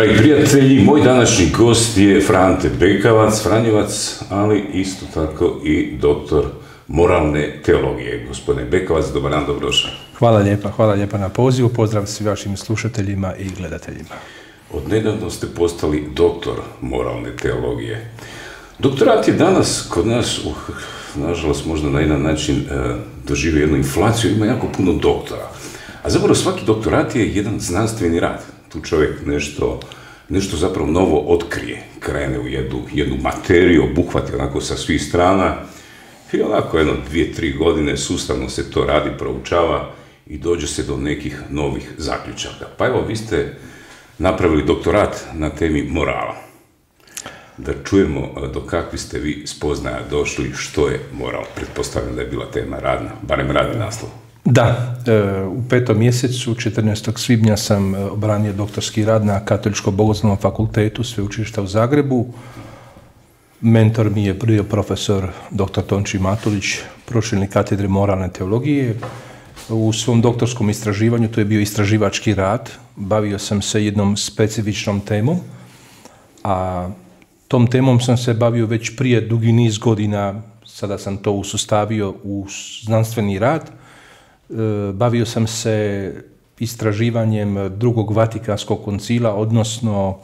Dragi prijatelji, moj današnji gost je Frante Bekavac, Franjevac, ali isto tako i doktor moralne teologije. Gospodine Bekavac, dobar dan, dobrodošli. Hvala lijepa, hvala lijepa na pozivu, pozdrav svi vašim slušateljima i gledateljima. Odnedavno ste postali doktor moralne teologije. Doktorat je danas kod nas, uh, nažalost možda na jedan način uh, doživio jednu inflaciju, ima jako puno doktora. A zapravo svaki doktorat je jedan znanstveni rad. Tu čovjek nešto, nešto zapravo novo otkrije, krene u jednu, jednu materiju, obuhvati onako sa svih strana i onako jedno dvije, tri godine sustavno se to radi, proučava i dođe se do nekih novih zaključaka. Pa evo, vi ste napravili doktorat na temi morala. Da čujemo do kakvi ste vi spoznaja došli, što je moral. Pretpostavljam da je bila tema radna, barem radni naslov. Da, e, u petom mjesecu, 14. svibnja sam e, obranio doktorski rad na Katoličkom bogoslovnom fakultetu Sveučilišta u Zagrebu. Mentor mi je bio profesor dr. Tonči Matulić, prošilnik katedre moralne teologije. U svom doktorskom istraživanju, to je bio istraživački rad, bavio sam se jednom specifičnom temom, a tom temom sam se bavio već prije dugi niz godina, sada sam to usustavio u znanstveni rad. E, bavio sam se istraživanjem drugog Vatikanskog koncila, odnosno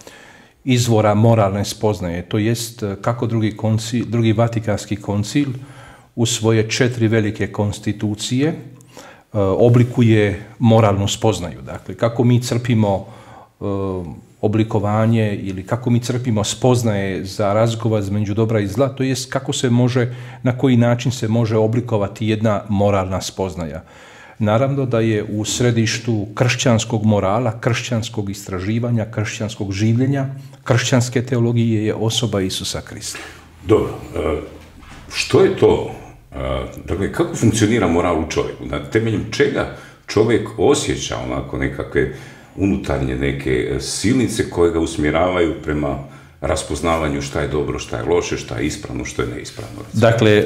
izvora moralne spoznaje, to jest kako drugi, koncil, drugi Vatikanski koncil u svoje četiri velike konstitucije E, oblikuje moralnu spoznaju. Dakle, kako mi crpimo e, oblikovanje ili kako mi crpimo spoznaje za razgovor između dobra i zla, to jest kako se može, na koji način se može oblikovati jedna moralna spoznaja. Naravno da je u središtu kršćanskog morala, kršćanskog istraživanja, kršćanskog življenja, kršćanske teologije je osoba Isusa Krista. Dobro, e, što je to Dakle, kako funkcionira moral u čovjeku? Na temeljem čega čovjek osjeća onako nekakve unutarnje neke e, silnice koje ga usmjeravaju prema raspoznavanju šta je dobro, šta je loše, šta je ispravno, što je neispravno. Dakle, e,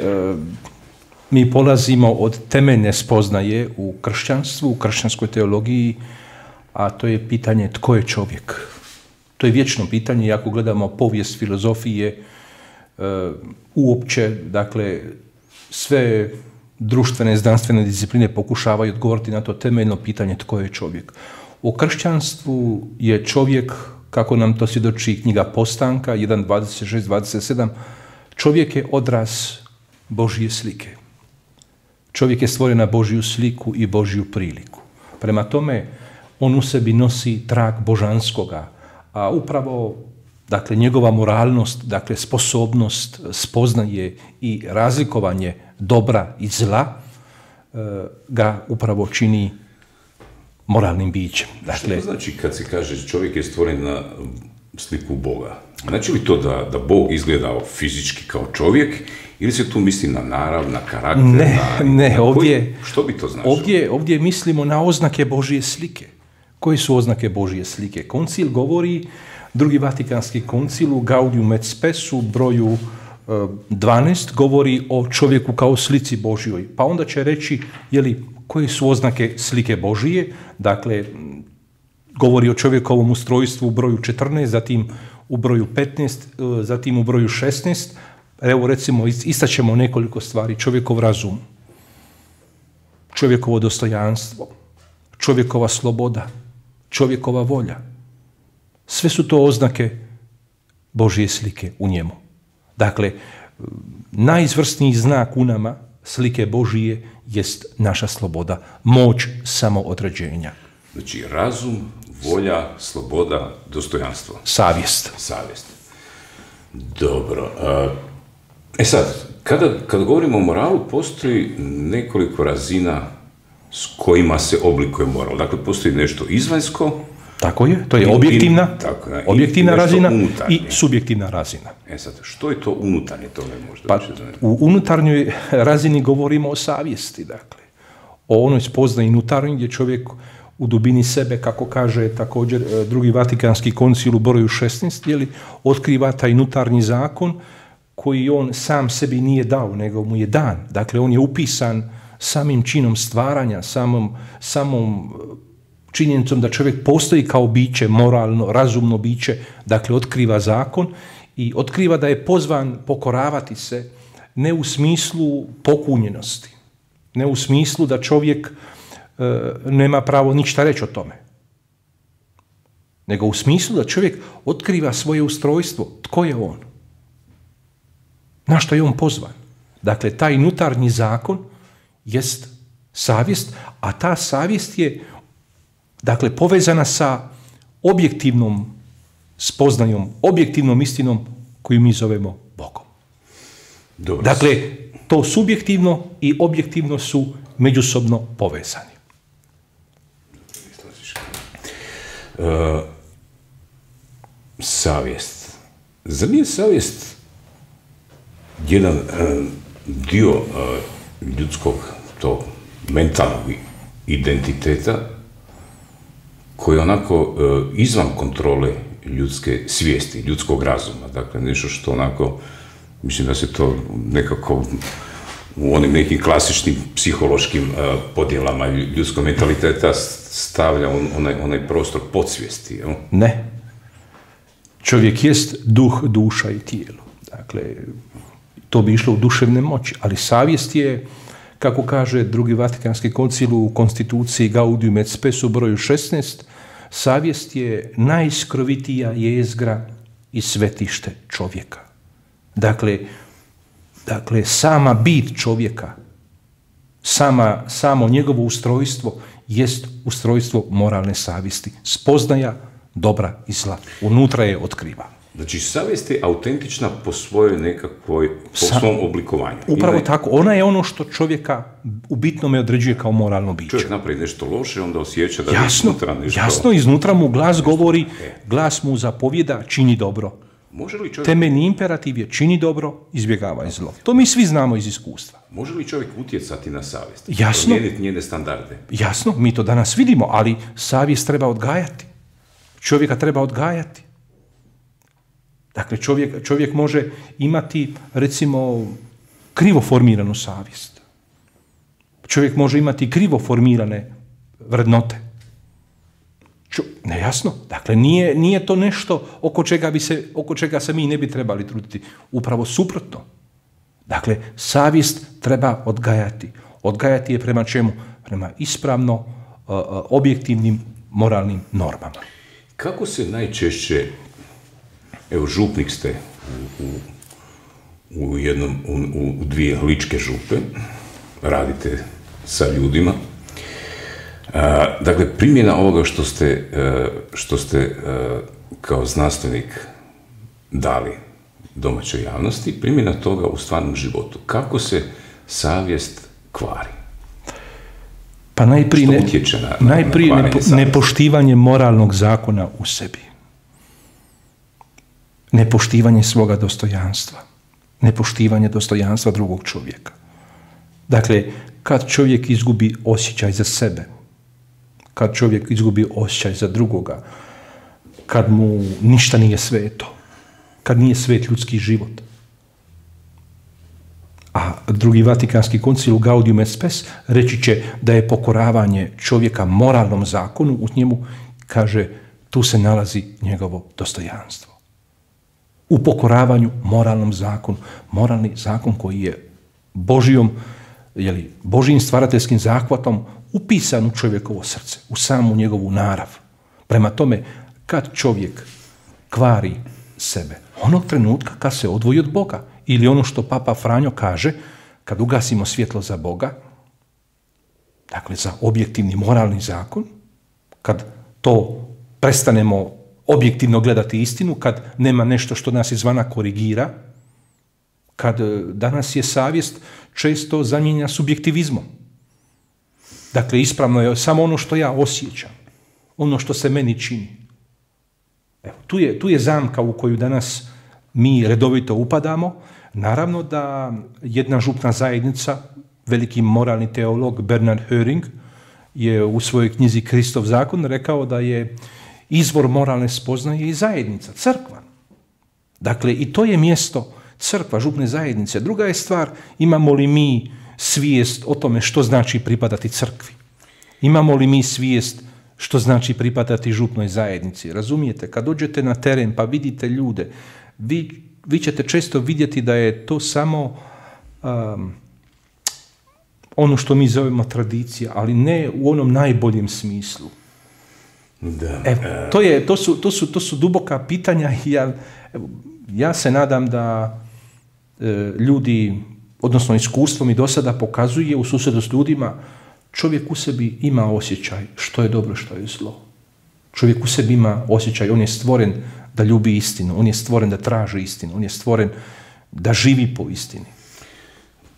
mi polazimo od temeljne spoznaje u kršćanstvu, u kršćanskoj teologiji, a to je pitanje tko je čovjek. To je vječno pitanje i ako gledamo povijest filozofije, e, uopće, dakle, sve društvene, znanstvene discipline pokušavaju odgovoriti na to temeljno pitanje tko je čovjek. U kršćanstvu je čovjek, kako nam to svjedoči knjiga Postanka, 1.26.27, čovjek je odraz Božije slike. Čovjek je stvoren na Božju sliku i Božju priliku. Prema tome, on u sebi nosi trag božanskoga, a upravo Dakle, njegova moralnost, dakle, sposobnost spoznaje i razlikovanje dobra i zla e, ga upravo čini moralnim bićem. Dakle, Što to znači kad se kaže čovjek je stvoren na sliku Boga? Znači li to da, da Bog izgleda fizički kao čovjek ili se tu misli na narav, na karakter? Ne, ne, ovdje... što bi to značilo? Ovdje, ovdje mislimo na oznake Božije slike. Koje su oznake Božije slike? Koncil govori Drugi Vatikanski koncil u Gaudium et Spes u broju 12 e, govori o čovjeku kao slici Božjoj. Pa onda će reći, jeli, koje su oznake slike Božije? Dakle, govori o čovjekovom ustrojstvu u broju 14, zatim u broju 15, e, zatim u broju 16. Evo recimo, istaćemo nekoliko stvari. Čovjekov razum, čovjekovo dostojanstvo, čovjekova sloboda, čovjekova volja, sve su to oznake Božje slike u njemu. Dakle, najizvrsniji znak u nama slike Božije jest naša sloboda, moć samoodređenja. Znači, razum, volja, sloboda, dostojanstvo. Savjest. Savjest. Dobro. E sad, kada, kada govorimo o moralu, postoji nekoliko razina s kojima se oblikuje moral. Dakle, postoji nešto izvanjsko, tako je, to je objektivna, tako, objektivna razina i subjektivna razina. E sad, što je to unutarnje tome možda? Pa, u unutarnjoj razini govorimo o savjesti, dakle. O onoj spoznaji unutarnjoj gdje čovjek u dubini sebe, kako kaže također e, drugi Vatikanski koncil u broju 16, jeli, otkriva taj unutarnji zakon koji on sam sebi nije dao, nego mu je dan. Dakle, on je upisan samim činom stvaranja, samom, samom činjenicom da čovjek postoji kao biće, moralno, razumno biće, dakle otkriva zakon i otkriva da je pozvan pokoravati se ne u smislu pokunjenosti, ne u smislu da čovjek e, nema pravo ništa reći o tome, nego u smislu da čovjek otkriva svoje ustrojstvo, tko je on, na što je on pozvan. Dakle, taj nutarnji zakon jest savjest, a ta savjest je dakle povezana sa objektivnom spoznajom, objektivnom istinom koju mi zovemo Bogom. Dobro. Dakle, to subjektivno i objektivno su međusobno povezani. Uh, savjest. Zar nije savjest jedan uh, dio uh, ljudskog to mentalnog identiteta koji je onako uh, izvan kontrole ljudske svijesti, ljudskog razuma. Dakle, nešto što onako, mislim da se to nekako u onim nekim klasičnim psihološkim podjelama ljudskog mentaliteta stavlja on, onaj, onaj prostor podsvijesti. Jel? Ne. Čovjek jest duh, duša i tijelo. Dakle, to bi išlo u duševne moći, ali savjest je, kako kaže drugi Vatikanski koncil u konstituciji Gaudium et Spes u broju 16, savjest je najskrovitija jezgra i svetište čovjeka. Dakle, dakle sama bit čovjeka, sama, samo njegovo ustrojstvo jest ustrojstvo moralne savjesti. Spoznaja dobra i zla. Unutra je otkriva. Znači, savjest je autentična po svojoj nekakvoj, po Sa- svom oblikovanju. Upravo Ima- tako. Ona je ono što čovjeka u bitnome određuje kao moralno biće. Čovjek napravi nešto loše, onda osjeća da je Jasno, iznutra nešto... jasno, iznutra mu glas govori, glas mu zapovjeda, čini dobro. Može li čovjek, Temeljni imperativ je čini dobro, izbjegavaj zlo. To mi svi znamo iz iskustva. može li čovjek utjecati na savjest? Jasno. Promijeniti njene standarde? Jasno, mi to danas vidimo, ali savjest treba odgajati. Čovjeka treba odgajati. Dakle, čovjek, čovjek može imati, recimo, krivo formiranu savjest. Čovjek može imati krivo formirane vrednote. Ču, nejasno. Dakle, nije, nije to nešto oko čega, bi se, oko čega se mi ne bi trebali truditi. Upravo suprotno. Dakle, savjest treba odgajati. Odgajati je prema čemu? Prema ispravno, uh, uh, objektivnim moralnim normama. Kako se najčešće, evo župnik ste u, u, u jednom, u, u dvije ličke župe, radite sa ljudima. A, dakle, primjena ovoga što ste, e, što ste e, kao znanstvenik dali domaćoj javnosti, primjena toga u stvarnom životu. Kako se savjest kvari? Pa najprije, ne, na- na- na najprije nepo- nepoštivanje moralnog zakona u sebi. Nepoštivanje svoga dostojanstva. Nepoštivanje dostojanstva drugog čovjeka. Dakle, kad čovjek izgubi osjećaj za sebe, kad čovjek izgubi osjećaj za drugoga, kad mu ništa nije sveto, kad nije svet ljudski život, a drugi Vatikanski koncil u Gaudium et Spes reći će da je pokoravanje čovjeka moralnom zakonu, u njemu kaže tu se nalazi njegovo dostojanstvo. U pokoravanju moralnom zakonu, moralni zakon koji je Božijom, jeli, Božijim stvarateljskim zahvatom upisan u čovjekovo srce, u samu njegovu narav. Prema tome, kad čovjek kvari sebe, onog trenutka kad se odvoji od Boga, ili ono što Papa Franjo kaže, kad ugasimo svjetlo za Boga, dakle za objektivni moralni zakon, kad to prestanemo objektivno gledati istinu, kad nema nešto što nas izvana korigira, kad e, danas je savjest često zamijenja subjektivizmom. Dakle, ispravno je samo ono što ja osjećam, ono što se meni čini. Evo, tu, je, tu je zamka u koju danas mi redovito upadamo. Naravno da jedna župna zajednica, veliki moralni teolog Bernard Höring, je u svojoj knjizi Kristov zakon rekao da je izvor moralne spoznaje i zajednica, crkva. Dakle, i to je mjesto crkva, župne zajednice. Druga je stvar, imamo li mi svijest o tome što znači pripadati crkvi? Imamo li mi svijest što znači pripadati župnoj zajednici. Razumijete, kad dođete na teren pa vidite ljude, vi, vi ćete često vidjeti da je to samo um, ono što mi zovemo tradicija, ali ne u onom najboljem smislu. Da. Evo, to, je, to, su, to, su, to su duboka pitanja i ja, ja se nadam da e, ljudi, odnosno iskustvo mi do sada pokazuje u susredu s ljudima, čovjek u sebi ima osjećaj što je dobro, što je zlo. Čovjek u sebi ima osjećaj, on je stvoren da ljubi istinu, on je stvoren da traži istinu, on je stvoren da živi po istini.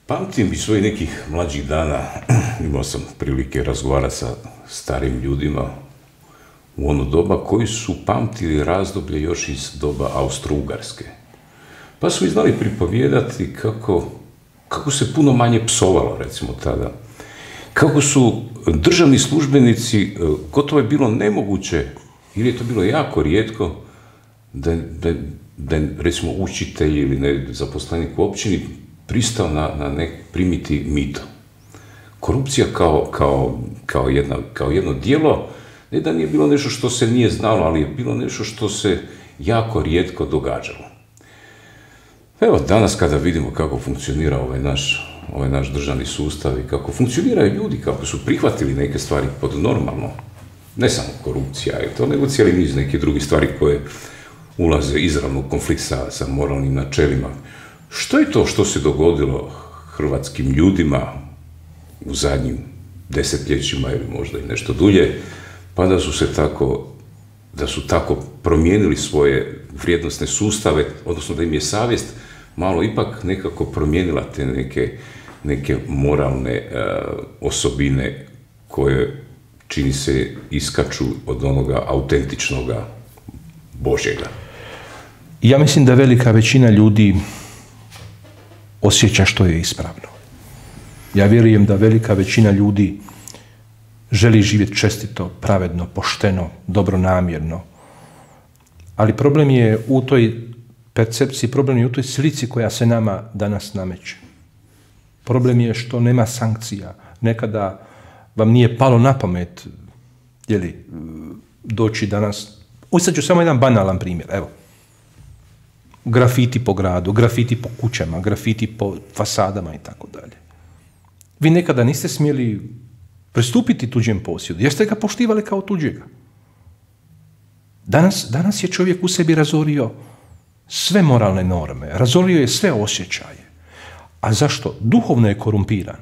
Pamtim iz svojih nekih mlađih dana, imao sam prilike razgovarati sa starim ljudima u ono doba koji su pamtili razdoblje još iz doba Austro-Ugarske. Pa su i znali pripovijedati kako, kako se puno manje psovalo, recimo tada. Kako su državni službenici, e, gotovo je bilo nemoguće, ili je to bilo jako rijetko, da, da, da recimo učitelj ili ne, zaposlenik u općini pristao na, na nek, primiti mito. Korupcija kao, kao, kao, jedna, kao jedno dijelo, ne da nije bilo nešto što se nije znalo, ali je bilo nešto što se jako rijetko događalo. Evo, danas kada vidimo kako funkcionira ovaj naš, ovaj naš državni sustav i kako funkcioniraju ljudi, kako su prihvatili neke stvari pod normalno, ne samo korupcija i to, nego cijeli niz neke druge stvari koje ulaze izravno u konflikt sa, sa moralnim načelima. Što je to što se dogodilo hrvatskim ljudima u zadnjim desetljećima ili možda i nešto dulje, pa da su se tako, da su tako promijenili svoje vrijednostne sustave, odnosno da im je savjest malo ipak nekako promijenila te neke, neke moralne e, osobine koje čini se iskaču od onoga autentičnoga Božjega. Ja mislim da velika većina ljudi osjeća što je ispravno. Ja vjerujem da velika većina ljudi želi živjeti čestito, pravedno, pošteno, dobronamjerno. Ali problem je u toj percepciji, problem je u toj slici koja se nama danas nameće. Problem je što nema sankcija. Nekada vam nije palo na pamet jeli, doći danas. Sad ću samo jedan banalan primjer. Evo, grafiti po gradu, grafiti po kućama, grafiti po fasadama i tako dalje. Vi nekada niste smjeli pristupiti tuđem posjedu, jer ste ga poštivali kao tuđega. Danas, danas je čovjek u sebi razorio sve moralne norme, razorio je sve osjećaje. A zašto? Duhovno je korumpiran.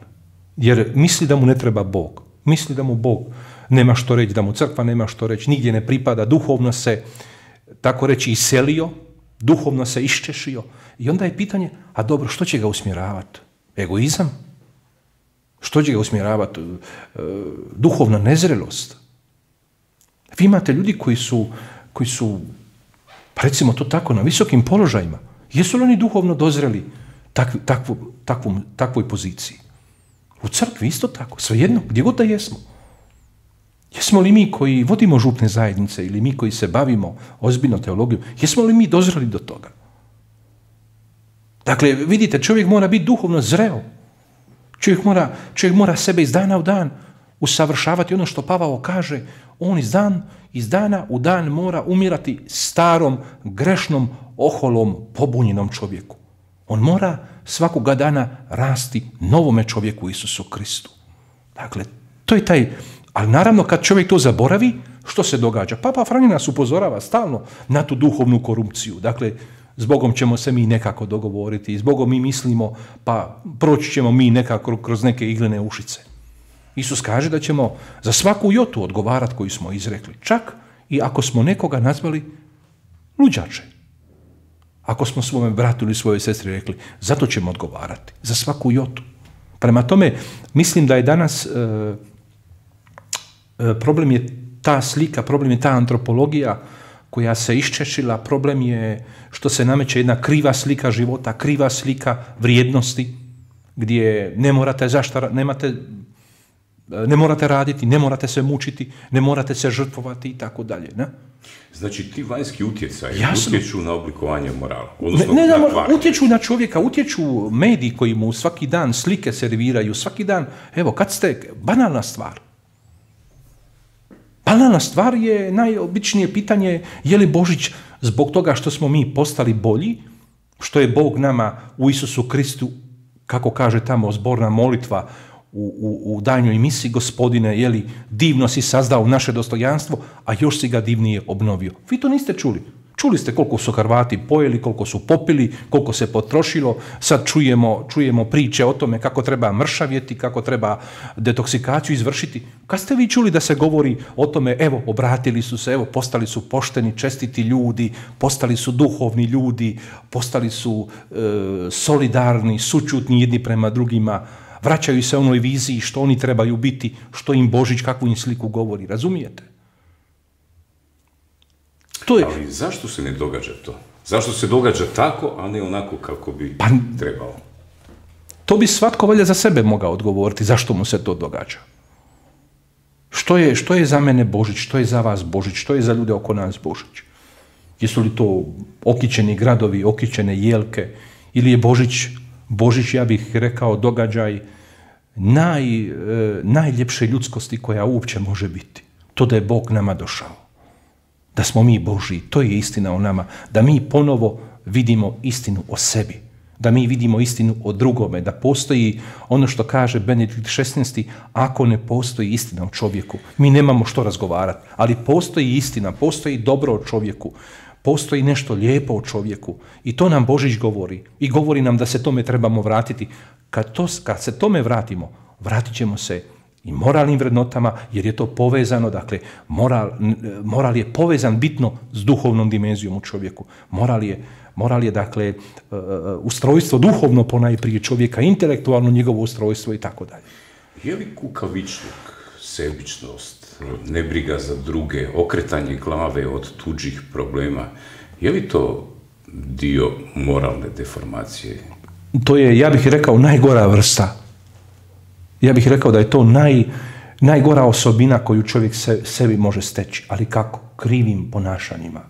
Jer misli da mu ne treba Bog. Misli da mu Bog nema što reći, da mu crkva nema što reći, nigdje ne pripada. Duhovno se, tako reći, iselio, duhovno se iščešio. I onda je pitanje, a dobro, što će ga usmjeravati? Egoizam? Što će ga usmjeravati? E, duhovna nezrelost? Vi imate ljudi koji su, koji su, pa recimo to tako, na visokim položajima. Jesu li oni duhovno dozreli takvu, takvoj poziciji? U crkvi isto tako, svejedno, gdje god da jesmo. Jesmo li mi koji vodimo župne zajednice ili mi koji se bavimo ozbiljno teologijom, jesmo li mi dozreli do toga? Dakle, vidite, čovjek mora biti duhovno zreo. Čovjek mora, čovjek mora sebe iz dana u dan usavršavati ono što Pavao kaže, on iz, dan, iz dana u dan mora umirati starom, grešnom, oholom, pobunjenom čovjeku. On mora svakoga dana rasti novome čovjeku Isusu Kristu. Dakle, to je taj ali naravno kad čovjek to zaboravi, što se događa? Papa Franjo nas upozorava stalno na tu duhovnu korupciju. Dakle, zbogom ćemo se mi nekako dogovoriti, zbogom mi mislimo, pa proći ćemo mi nekako kroz neke iglene ušice. Isus kaže da ćemo za svaku jotu odgovarati koju smo izrekli. Čak i ako smo nekoga nazvali luđače. Ako smo svome bratu ili svojoj sestri rekli, zato ćemo odgovarati. Za svaku jotu. Prema tome, mislim da je danas e, E, problem je ta slika, problem je ta antropologija koja se iščešila, problem je što se nameće jedna kriva slika života, kriva slika vrijednosti, gdje ne morate zašta, nemate, e, ne morate raditi, ne morate se mučiti, ne morate se žrtvovati i tako dalje. Ne? Znači ti vanjski utjecaj utječu na oblikovanje morala. Odnosno ne, ne, utječu na čovjeka, utječu mediji koji mu svaki dan slike serviraju, svaki dan, evo kad ste, banalna stvar, Banalna stvar je, najobičnije pitanje je li Božić zbog toga što smo mi postali bolji, što je Bog nama u Isusu Kristu, kako kaže tamo zborna molitva, u, u, u danjoj misiji gospodine, je li divno si sazdao naše dostojanstvo, a još si ga divnije obnovio. Vi to niste čuli. Čuli ste koliko su Hrvati pojeli, koliko su popili, koliko se potrošilo. Sad čujemo, čujemo priče o tome kako treba mršavjeti, kako treba detoksikaciju izvršiti. Kad ste vi čuli da se govori o tome, evo, obratili su se, evo, postali su pošteni, čestiti ljudi, postali su duhovni ljudi, postali su e, solidarni, sučutni jedni prema drugima, vraćaju se onoj viziji što oni trebaju biti, što im Božić, kakvu im sliku govori. Razumijete? To je... Ali zašto se ne događa to? Zašto se događa tako, a ne onako kako bi pa, trebalo? To bi svatko valjda za sebe mogao odgovoriti zašto mu se to događa. Što je, što je za mene Božić, što je za vas Božić, što je za ljude oko nas Božić? Jesu li to okićeni gradovi, okićene jelke ili je Božić, Božić ja bih rekao događaj naj, e, najljepše ljudskosti koja uopće može biti. To da je Bog nama došao da smo mi Boži, to je istina o nama, da mi ponovo vidimo istinu o sebi, da mi vidimo istinu o drugome, da postoji ono što kaže Benedikt XVI. Ako ne postoji istina o čovjeku, mi nemamo što razgovarati, ali postoji istina, postoji dobro o čovjeku, postoji nešto lijepo o čovjeku. I to nam Božić govori. I govori nam da se tome trebamo vratiti. Kad, to, kad se tome vratimo, vratit ćemo se i moralnim vrednotama, jer je to povezano, dakle, moral, moral je povezan bitno s duhovnom dimenzijom u čovjeku. Moral je, moral je dakle, e, e, ustrojstvo duhovno ponajprije čovjeka, intelektualno njegovo ustrojstvo i tako dalje. Je li kukavičluk, sebičnost, nebriga za druge, okretanje glave od tuđih problema, je li to dio moralne deformacije? To je, ja bih rekao, najgora vrsta ja bih rekao da je to naj, najgora osobina koju čovjek se, sebi može steći. Ali kako? Krivim ponašanjima.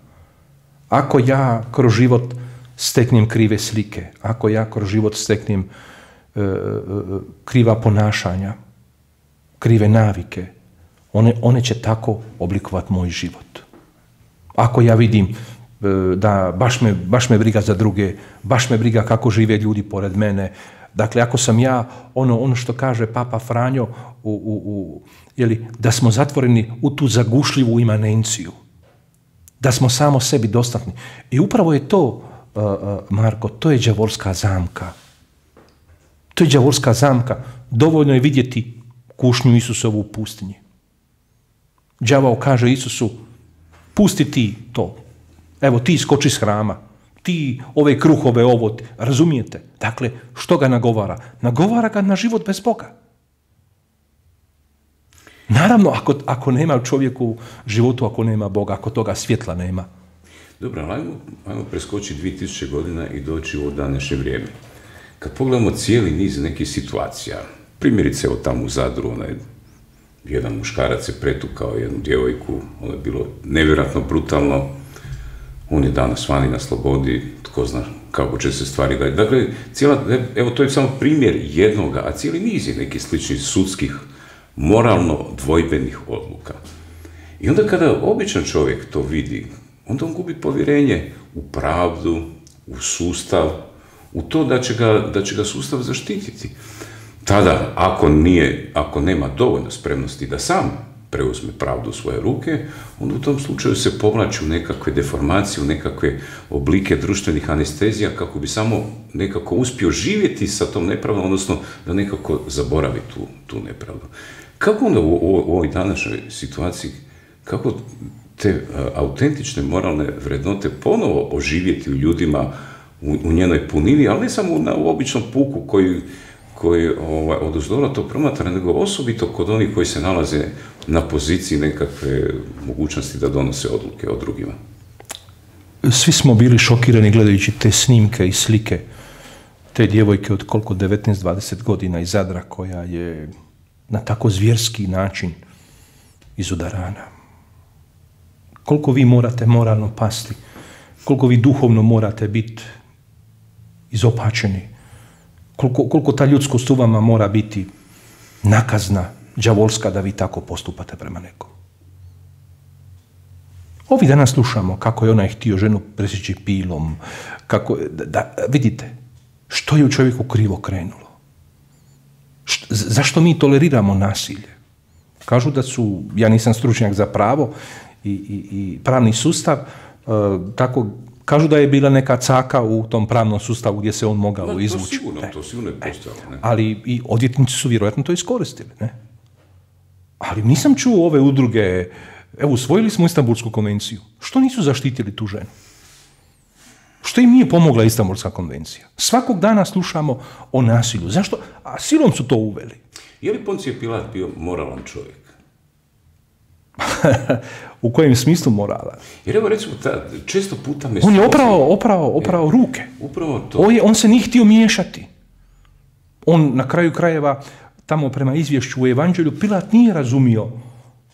Ako ja kroz život steknem krive slike, ako ja kroz život steknem e, e, kriva ponašanja, krive navike, one, one će tako oblikovati moj život. Ako ja vidim e, da baš me, baš me briga za druge, baš me briga kako žive ljudi pored mene, Dakle, ako sam ja ono, ono što kaže Papa Franjo, u, u, u, jeli, da smo zatvoreni u tu zagušljivu imanenciju, da smo samo sebi dostatni. I upravo je to, uh, uh, Marko, to je đavolska zamka. To je đavolska zamka. Dovoljno je vidjeti kušnju Isusovu u pustinji. Đavao kaže Isusu, pusti ti to. Evo, ti skoči s hrama ti ove kruhove, ovo, razumijete? Dakle, što ga nagovara? Nagovara ga na život bez Boga. Naravno, ako, ako nema čovjeku životu, ako nema Boga, ako toga svjetla nema. Dobro, ajmo, ajmo preskoći 2000 godina i doći u današnje vrijeme. Kad pogledamo cijeli niz nekih situacija, primjerice evo tamo u Zadru, onaj jedan muškarac je pretukao jednu djevojku, ono je bilo nevjerojatno brutalno, on je danas vani na slobodi, tko zna kako će se stvari dalje. Dakle, cijela, evo to je samo primjer jednoga, a cijeli niz je nekih sličnih sudskih, moralno dvojbenih odluka. I onda kada običan čovjek to vidi, onda on gubi povjerenje u pravdu, u sustav, u to da će ga, da će ga sustav zaštititi. Tada, ako, nije, ako nema dovoljno spremnosti da sam preuzme pravdu u svoje ruke, onda u tom slučaju se povlači u nekakve deformacije, u nekakve oblike društvenih anestezija kako bi samo nekako uspio živjeti sa tom nepravdom, odnosno da nekako zaboravi tu, tu nepravdu. Kako onda u, u ovoj današnjoj situaciji, kako te autentične moralne vrednote ponovo oživjeti u ljudima u, u njenoj punini, ali ne samo na u običnom puku koji koji ovaj, od to promatra, nego osobito kod onih koji se nalaze na poziciji nekakve mogućnosti da donose odluke o drugima. Svi smo bili šokirani gledajući te snimke i slike te djevojke od koliko 19-20 godina iz Zadra koja je na tako zvjerski način izudarana. Koliko vi morate moralno pasti, koliko vi duhovno morate biti izopačeni, koliko, koliko ta ljudskost u vama mora biti nakazna, đavolska da vi tako postupate prema nekom. Ovi danas slušamo kako je onaj htio ženu presjeći pilom, kako, da, da, vidite, što je u čovjeku krivo krenulo. zašto mi toleriramo nasilje? Kažu da su, ja nisam stručnjak za pravo i, i, i pravni sustav, e, tako Kažu da je bila neka caka u tom pravnom sustavu gdje se on mogao izvući. To sigurno, to sigurno je postojalo. Ne? Ali i odvjetnici su vjerojatno to iskoristili. Ne? Ali nisam čuo ove udruge, evo usvojili smo Istanbulsku konvenciju. Što nisu zaštitili tu ženu? Što im nije pomogla Istanbulska konvencija? Svakog dana slušamo o nasilju. Zašto? A silom su to uveli. Je li Poncije Pilat bio moralan čovjek? U kojem smislu morala? Jer evo recimo, ta, često puta me... On je oprao, oprao, oprao e, ruke. Upravo to. On, je, on se nije htio miješati. On na kraju krajeva, tamo prema izvješću u Evanđelju, Pilat nije razumio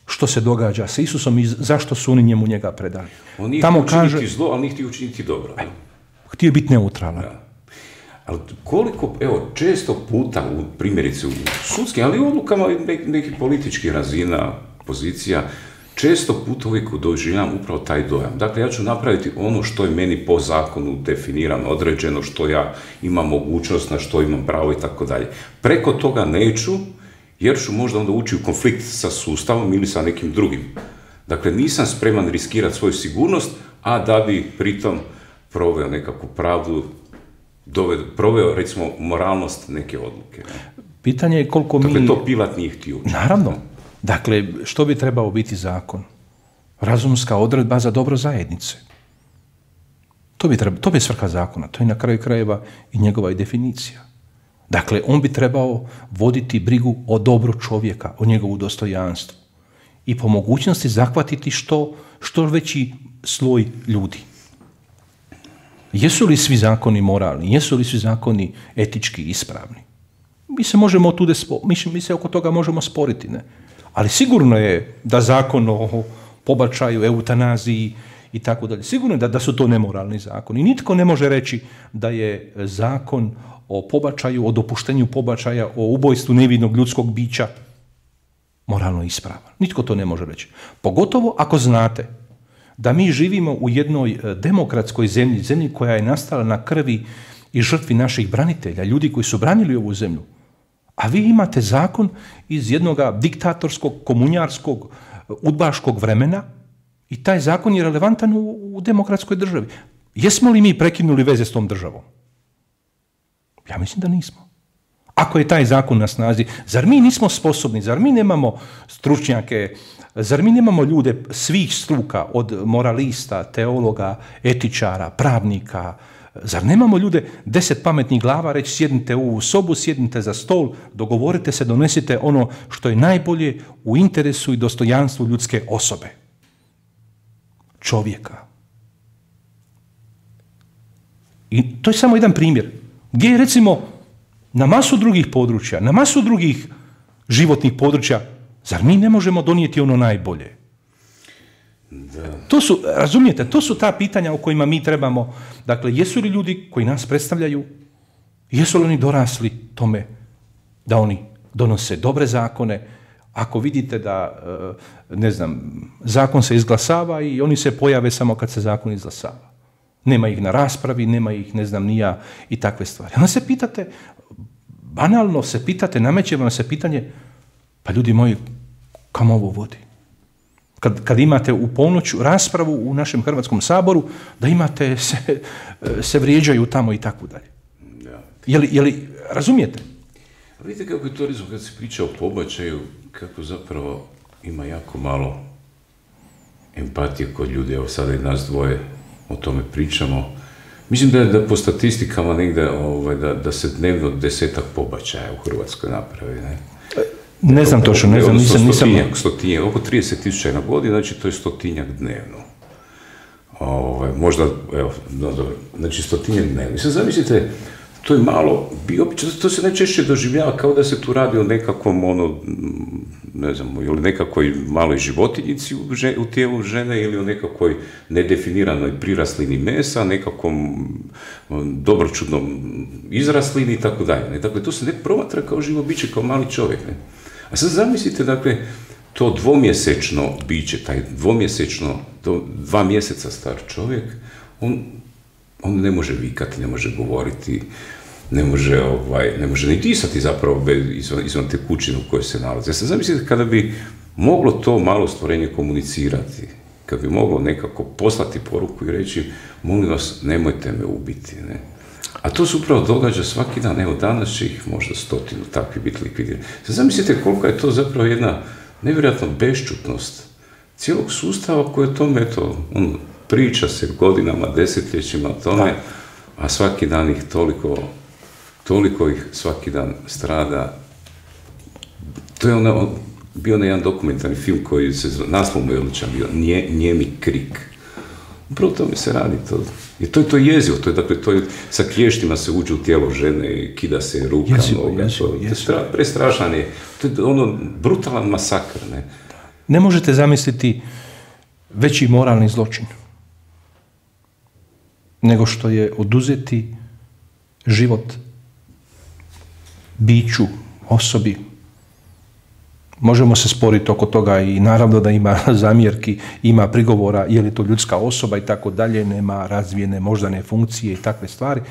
što se događa sa Isusom i zašto su oni njemu njega predali. On nije Tamo htio učiniti zlo, ali nije htio učiniti dobro. Ne? Htio biti neutralan. Ali koliko, evo, često puta, u primjerice u sudskim, ali u odlukama nekih političkih razina, pozicija, često puta uvijek doživljam upravo taj dojam. Dakle, ja ću napraviti ono što je meni po zakonu definirano, određeno, što ja imam mogućnost, na što imam pravo i tako dalje. Preko toga neću, jer ću možda onda ući u konflikt sa sustavom ili sa nekim drugim. Dakle, nisam spreman riskirati svoju sigurnost, a da bi pritom proveo nekakvu pravdu, doved, proveo, recimo, moralnost neke odluke. Pitanje je koliko dakle, mi... to Pilat nije htio Naravno. Dakle, što bi trebao biti zakon? Razumska odredba za dobro zajednice. To bi, treba, to bi svrha zakona. To je na kraju krajeva i njegova i definicija. Dakle, on bi trebao voditi brigu o dobru čovjeka, o njegovu dostojanstvu i po mogućnosti zahvatiti što, što veći sloj ljudi. Jesu li svi zakoni moralni? Jesu li svi zakoni etički ispravni? Mi se možemo tu mi, mi se oko toga možemo sporiti, ne? Ali sigurno je da zakon o pobačaju, eutanaziji i tako dalje, sigurno je da, da su to nemoralni zakoni. Nitko ne može reći da je zakon o pobačaju, o dopuštenju pobačaja, o ubojstvu nevinog ljudskog bića moralno ispravan. Nitko to ne može reći. Pogotovo ako znate da mi živimo u jednoj e, demokratskoj zemlji, zemlji koja je nastala na krvi i žrtvi naših branitelja, ljudi koji su branili ovu zemlju. A vi imate zakon iz jednog diktatorskog, komunjarskog, udbaškog vremena i taj zakon je relevantan u, u demokratskoj državi. Jesmo li mi prekinuli veze s tom državom? Ja mislim da nismo. Ako je taj zakon na snazi, zar mi nismo sposobni, zar mi nemamo stručnjake, zar mi nemamo ljude svih struka, od moralista, teologa, etičara, pravnika, Zar nemamo ljude, deset pametnih glava, reći sjednite u sobu, sjednite za stol, dogovorite se, donesite ono što je najbolje u interesu i dostojanstvu ljudske osobe. Čovjeka. I to je samo jedan primjer. Gdje je recimo na masu drugih područja, na masu drugih životnih područja, zar mi ne možemo donijeti ono najbolje? To su, razumijete, to su ta pitanja o kojima mi trebamo, dakle, jesu li ljudi koji nas predstavljaju, jesu li oni dorasli tome da oni donose dobre zakone, ako vidite da, e, ne znam, zakon se izglasava i oni se pojave samo kad se zakon izglasava. Nema ih na raspravi, nema ih, ne znam, nija i takve stvari. Onda se pitate, banalno se pitate, nameće vam se pitanje, pa ljudi moji, kam ovo vodi? Kad, kad imate u ponoću raspravu u našem Hrvatskom saboru, da imate se, se vrijeđaju tamo i tako dalje. Je li, je li, razumijete? Vidite kako je to kad se priča o pobačaju, kako zapravo ima jako malo empatije kod ljudi. Evo sada i nas dvoje o tome pričamo. Mislim da je da po statistikama negdje ovaj, da, da se dnevno desetak pobačaja u Hrvatskoj napravi. Ne? Ne znam točno, ne znam, nisam... Stotinjak, stotinjak, oko 30 tisuća na godinu, znači to je stotinjak dnevno. Ovaj, možda, evo, no, dobro, znači stotinjak dnevno. Mislim, zamislite, to je malo, bi to se najčešće doživljava kao da se tu radi o nekakvom, ono, ne znam, ili nekakvoj maloj životinjici u, u tijelu žene ili o nekakvoj nedefiniranoj priraslini mesa, nekakvom dobročudnom izraslini i tako dalje. Dakle, to se ne promatra kao živo biće, kao mali čovjek. Ne? A sad zamislite, dakle, to dvomjesečno biće, taj dvomjesečno, to dva mjeseca star čovjek, on, on ne može vikati, ne može govoriti, ne može, ovaj, ne može ni disati zapravo izvan, izvan te kućine u kojoj se nalazi. Ja sam zamislite kada bi moglo to malo stvorenje komunicirati, kad bi moglo nekako poslati poruku i reći, molim vas, nemojte me ubiti. Ne? A to se upravo događa svaki dan, evo danas će ih možda stotinu takvi biti likvidirani. Sad zamislite koliko je to zapravo jedna nevjerojatna bešćutnost cijelog sustava koje tome, eto, on priča se godinama, desetljećima o tome, a svaki dan ih toliko, toliko ih svaki dan strada. To je ono, bio onaj jedan dokumentarni film koji se, naslov mu je odličan bio, Nje, Njemi krik. Upravo tome se radi. To, i to je to jezivo, to je, dakle, to je, sa klještima se uđe u tijelo žene, kida se ruka, Jezivo, noga, jezivo, to, to je jezivo. stra- prestrašan je, to je ono brutalan masakr, ne. Ne možete zamisliti veći moralni zločin nego što je oduzeti život biću, osobi. Možemo se sporiti oko toga i naravno da ima zamjerki, ima prigovora je li to ljudska osoba i tako dalje, nema razvijene moždane funkcije i takve stvari,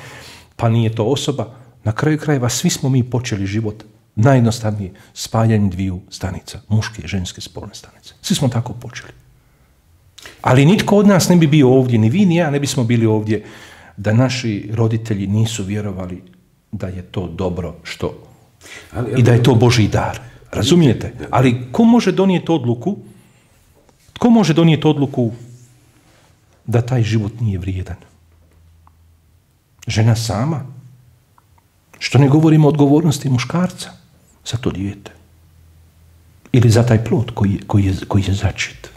pa nije to osoba. Na kraju krajeva svi smo mi počeli život najjednostavnije spajanjem dviju stanica, muške i ženske spolne stanice. Svi smo tako počeli. Ali nitko od nas ne bi bio ovdje, ni vi ni ja ne bismo bili ovdje da naši roditelji nisu vjerovali da je to dobro što i da je to Božji dar. Razumijete? Ali ko može donijeti odluku? Tko može donijeti odluku da taj život nije vrijedan? Žena sama. Što ne govorimo o odgovornosti muškarca za to dijete. Ili za taj plod koji, je- koji, je, koji je začet.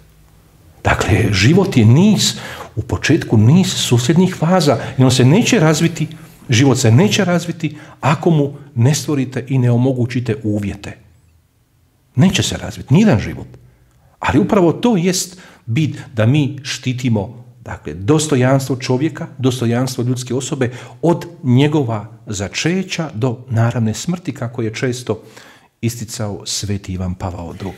Dakle, život je niz, u početku niz susjednih faza i on se neće razviti, život se neće razviti ako mu ne stvorite i ne omogućite uvjete. Neće se razviti, nijedan život. Ali upravo to jest bit da mi štitimo dakle, dostojanstvo čovjeka, dostojanstvo ljudske osobe od njegova začeća do naravne smrti, kako je često isticao sveti Ivan Pavao II.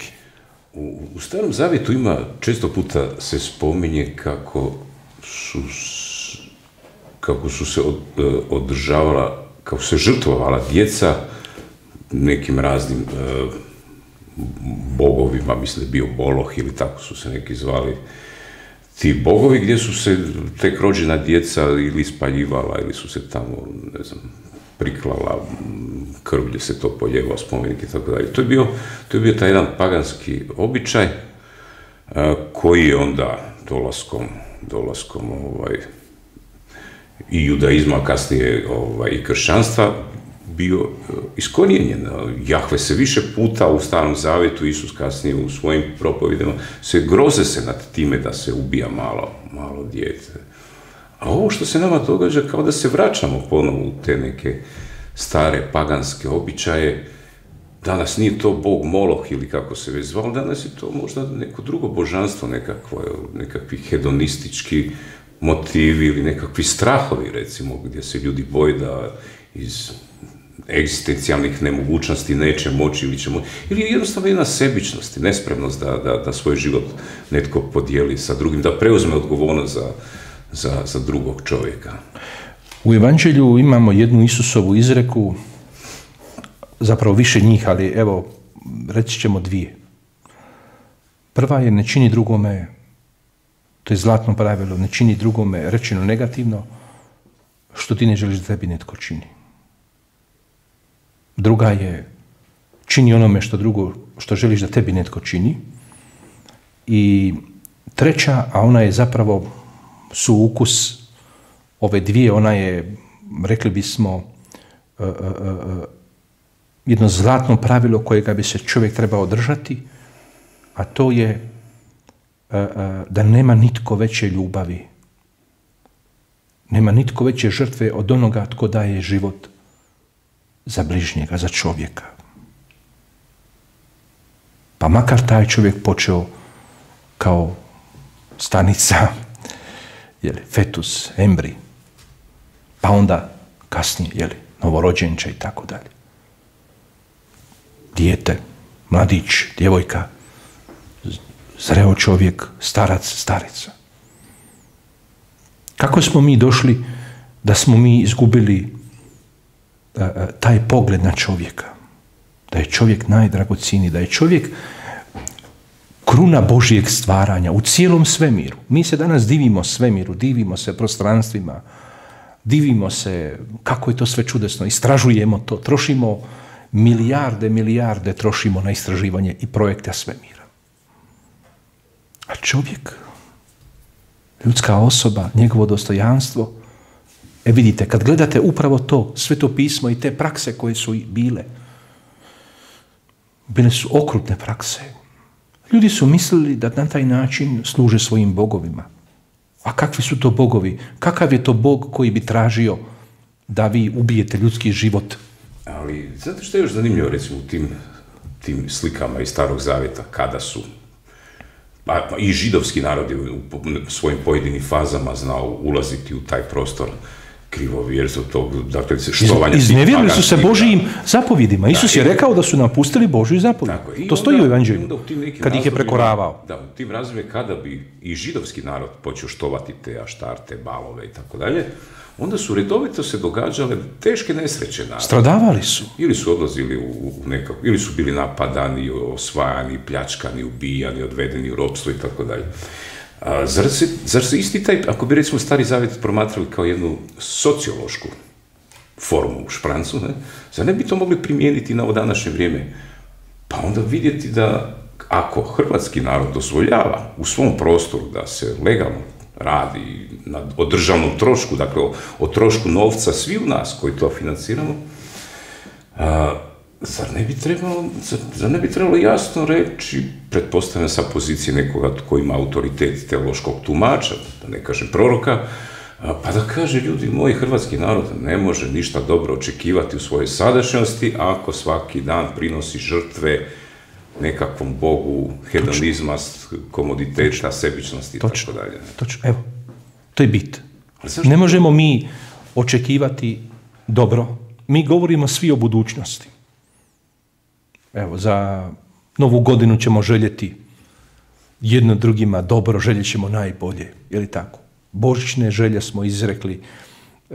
U, u Starom Zavjetu ima, često puta se spominje kako su, kako su se od, e, održavala, kako se žrtvovala djeca nekim raznim e, bogovima, je bio Boloh ili tako su se neki zvali, ti bogovi gdje su se tek rođena djeca ili spaljivala ili su se tamo, ne znam, priklala krv gdje se to poljevao spomenik i tako dalje. To je bio, to je bio taj jedan paganski običaj a, koji je onda dolaskom, dolaskom ovaj, i judaizma, kasnije ovaj, i kršćanstva, bio e, iskorijenjen. Jahve se više puta u Starom Zavjetu, Isus kasnije u svojim propovidima, se groze se nad time da se ubija malo, malo dijete. A ovo što se nama događa, kao da se vraćamo ponovo u te neke stare paganske običaje, Danas nije to bog Moloh ili kako se već zvao, danas je to možda neko drugo božanstvo, nekakvo, nekakvi hedonistički motivi ili nekakvi strahovi, recimo, gdje se ljudi boje da iz egzistencijalnih nemogućnosti neće moći ili će moći, ili jednostavno jedna sebičnost i nespremnost da, da, da svoj život netko podijeli sa drugim, da preuzme odgovornost za, za, za drugog čovjeka. U Evanđelju imamo jednu Isusovu izreku, zapravo više njih, ali evo, reći ćemo dvije. Prva je ne čini drugome, to je zlatno pravilo, ne čini drugome rečeno negativno, što ti ne želiš da tebi netko čini. Druga je čini onome što drugo, što želiš da tebi netko čini. I treća, a ona je zapravo suukus ove dvije, ona je, rekli bismo, e, e, e, jedno zlatno pravilo kojega bi se čovjek trebao držati, a to je da nema nitko veće ljubavi, nema nitko veće žrtve od onoga tko daje život za bližnjega, za čovjeka. Pa makar taj čovjek počeo kao stanica, jeli, fetus, embri, pa onda kasnije, jeli, novorođenče i tako dalje. Dijete, mladić, djevojka, zreo čovjek, starac, starica. Kako smo mi došli da smo mi izgubili taj pogled na čovjeka? Da je čovjek najdragocini, da je čovjek kruna Božijeg stvaranja u cijelom svemiru. Mi se danas divimo svemiru, divimo se prostranstvima, divimo se kako je to sve čudesno, istražujemo to, trošimo milijarde, milijarde trošimo na istraživanje i projekta svemira. A čovjek, ljudska osoba, njegovo dostojanstvo, e vidite, kad gledate upravo to, sve to pismo i te prakse koje su bile, bile su okrutne prakse. Ljudi su mislili da na taj način služe svojim bogovima. A kakvi su to bogovi? Kakav je to bog koji bi tražio da vi ubijete ljudski život? Ali, znate što je još zanimljivo, recimo, u tim, tim slikama iz Starog Zavjeta, kada su pa, pa i židovski narod je u svojim pojedinim fazama znao ulaziti u taj prostor krivovjerstvo tog, dakle, štovanja Iznevjerili su se Božijim zapovjedima. Isus je rekao da su napustili Božju zapovjed. To stoji u evanđelju, kad ih je prekoravao. Da, u tim razvojima kada bi i židovski narod počeo štovati te aštarte, balove i tako dalje, onda su redovito se događale teške nesreće. Naravno. Stradavali su. Ili su odlazili u, u ili su bili napadani, osvajani, pljačkani, ubijani, odvedeni u ropstvo i tako dalje. Zar se, isti taj, ako bi recimo Stari Zavjet promatrali kao jednu sociološku formu u šprancu, ne, zar ne bi to mogli primijeniti na ovo današnje vrijeme? Pa onda vidjeti da ako hrvatski narod dozvoljava u svom prostoru da se legalno radi na, o državnom trošku, dakle o, trošku novca svi u nas koji to financiramo, zar ne bi trebalo, zar, ne bi trebalo jasno reći, pretpostavljam sa pozicije nekoga tko ima autoritet teološkog tumača, da ne kažem proroka, pa da kaže ljudi moji, hrvatski narod ne može ništa dobro očekivati u svojoj sadašnjosti ako svaki dan prinosi žrtve nekakvom bogu hedonizma, komoditeta, sebičnosti i tako dalje. Točno, evo, to je bit. Ne možemo mi očekivati dobro. Mi govorimo svi o budućnosti. Evo, za novu godinu ćemo željeti jedno drugima dobro, željet ćemo najbolje. Je li tako? Božićne želje smo izrekli.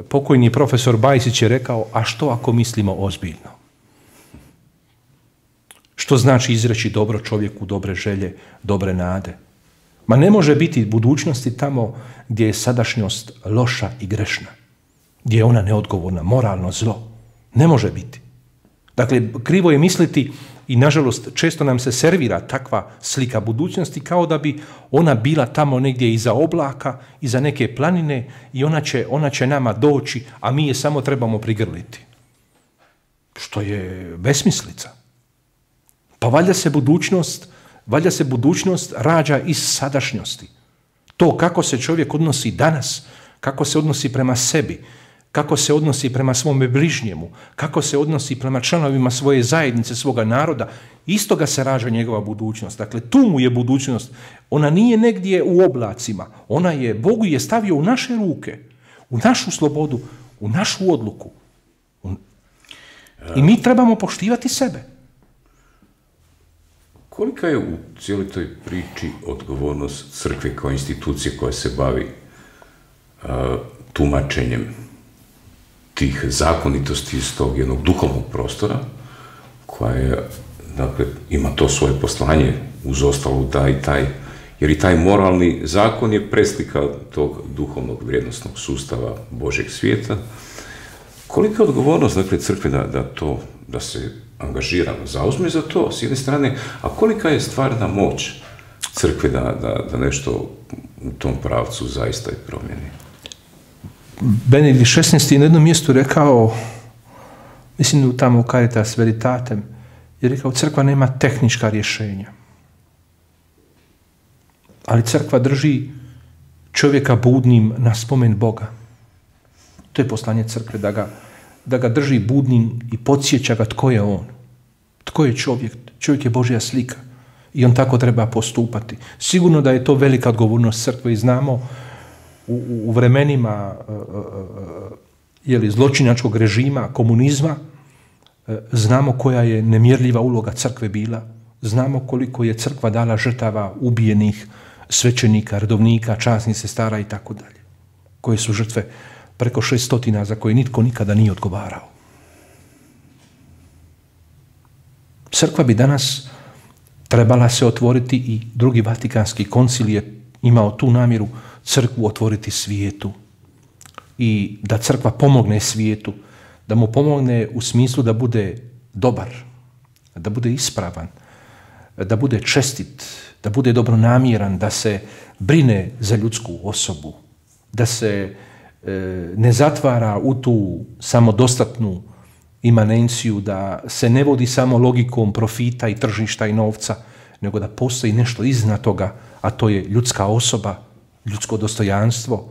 Pokojni profesor Bajsić je rekao, a što ako mislimo ozbiljno? Što znači izreći dobro čovjeku, dobre želje, dobre nade? Ma ne može biti budućnosti tamo gdje je sadašnjost loša i grešna. Gdje je ona neodgovorna, moralno zlo. Ne može biti. Dakle, krivo je misliti i nažalost često nam se servira takva slika budućnosti kao da bi ona bila tamo negdje iza oblaka, iza neke planine i ona će, ona će nama doći, a mi je samo trebamo prigrliti. Što je besmislica. Pa valjda se budućnost, valjda se budućnost rađa iz sadašnjosti. To kako se čovjek odnosi danas, kako se odnosi prema sebi, kako se odnosi prema svome bližnjemu, kako se odnosi prema članovima svoje zajednice, svoga naroda, istoga se rađa njegova budućnost. Dakle, tu mu je budućnost. Ona nije negdje u oblacima. Ona je, Bogu je stavio u naše ruke, u našu slobodu, u našu odluku. I mi trebamo poštivati sebe. Kolika je u cijeloj toj priči odgovornost crkve kao institucije koja se bavi tumačenjem tih zakonitosti iz tog jednog duhovnog prostora, koja je, dakle, ima to svoje poslanje uz ostalu da i taj, jer i taj moralni zakon je preslika tog duhovnog vrijednostnog sustava Božeg svijeta. Kolika je odgovornost, dakle, crkve da, da to, da se angažirano zauzme za to, s jedne strane, a kolika je stvarna moć crkve da, da, da nešto u tom pravcu zaista i promijeni? Benedikt 16. je na jednom mjestu rekao, mislim u tamo Caritas Veritatem, je rekao crkva nema tehnička rješenja. Ali crkva drži čovjeka budnim na spomen Boga. To je poslanje crkve, da ga, da ga drži budnim i podsjeća ga tko je on. Tko je čovjek? Čovjek je Božja slika. I on tako treba postupati. Sigurno da je to velika odgovornost crkve i znamo u, vremenima e, e, e, zločinačkog režima, komunizma, znamo koja je nemjerljiva uloga crkve bila. Znamo koliko je crkva dala žrtava ubijenih svećenika, redovnika, časnih sestara i tako dalje. Koje su žrtve preko šestotina za koje nitko nikada nije odgovarao. Crkva bi danas trebala se otvoriti i drugi Vatikanski koncil je imao tu namjeru crkvu otvoriti svijetu i da crkva pomogne svijetu, da mu pomogne u smislu da bude dobar, da bude ispravan, da bude čestit, da bude dobronamjeran, da se brine za ljudsku osobu, da se e, ne zatvara u tu samodostatnu imanenciju, da se ne vodi samo logikom profita i tržišta i novca, nego da postoji nešto iznad toga, a to je ljudska osoba, ljudsko dostojanstvo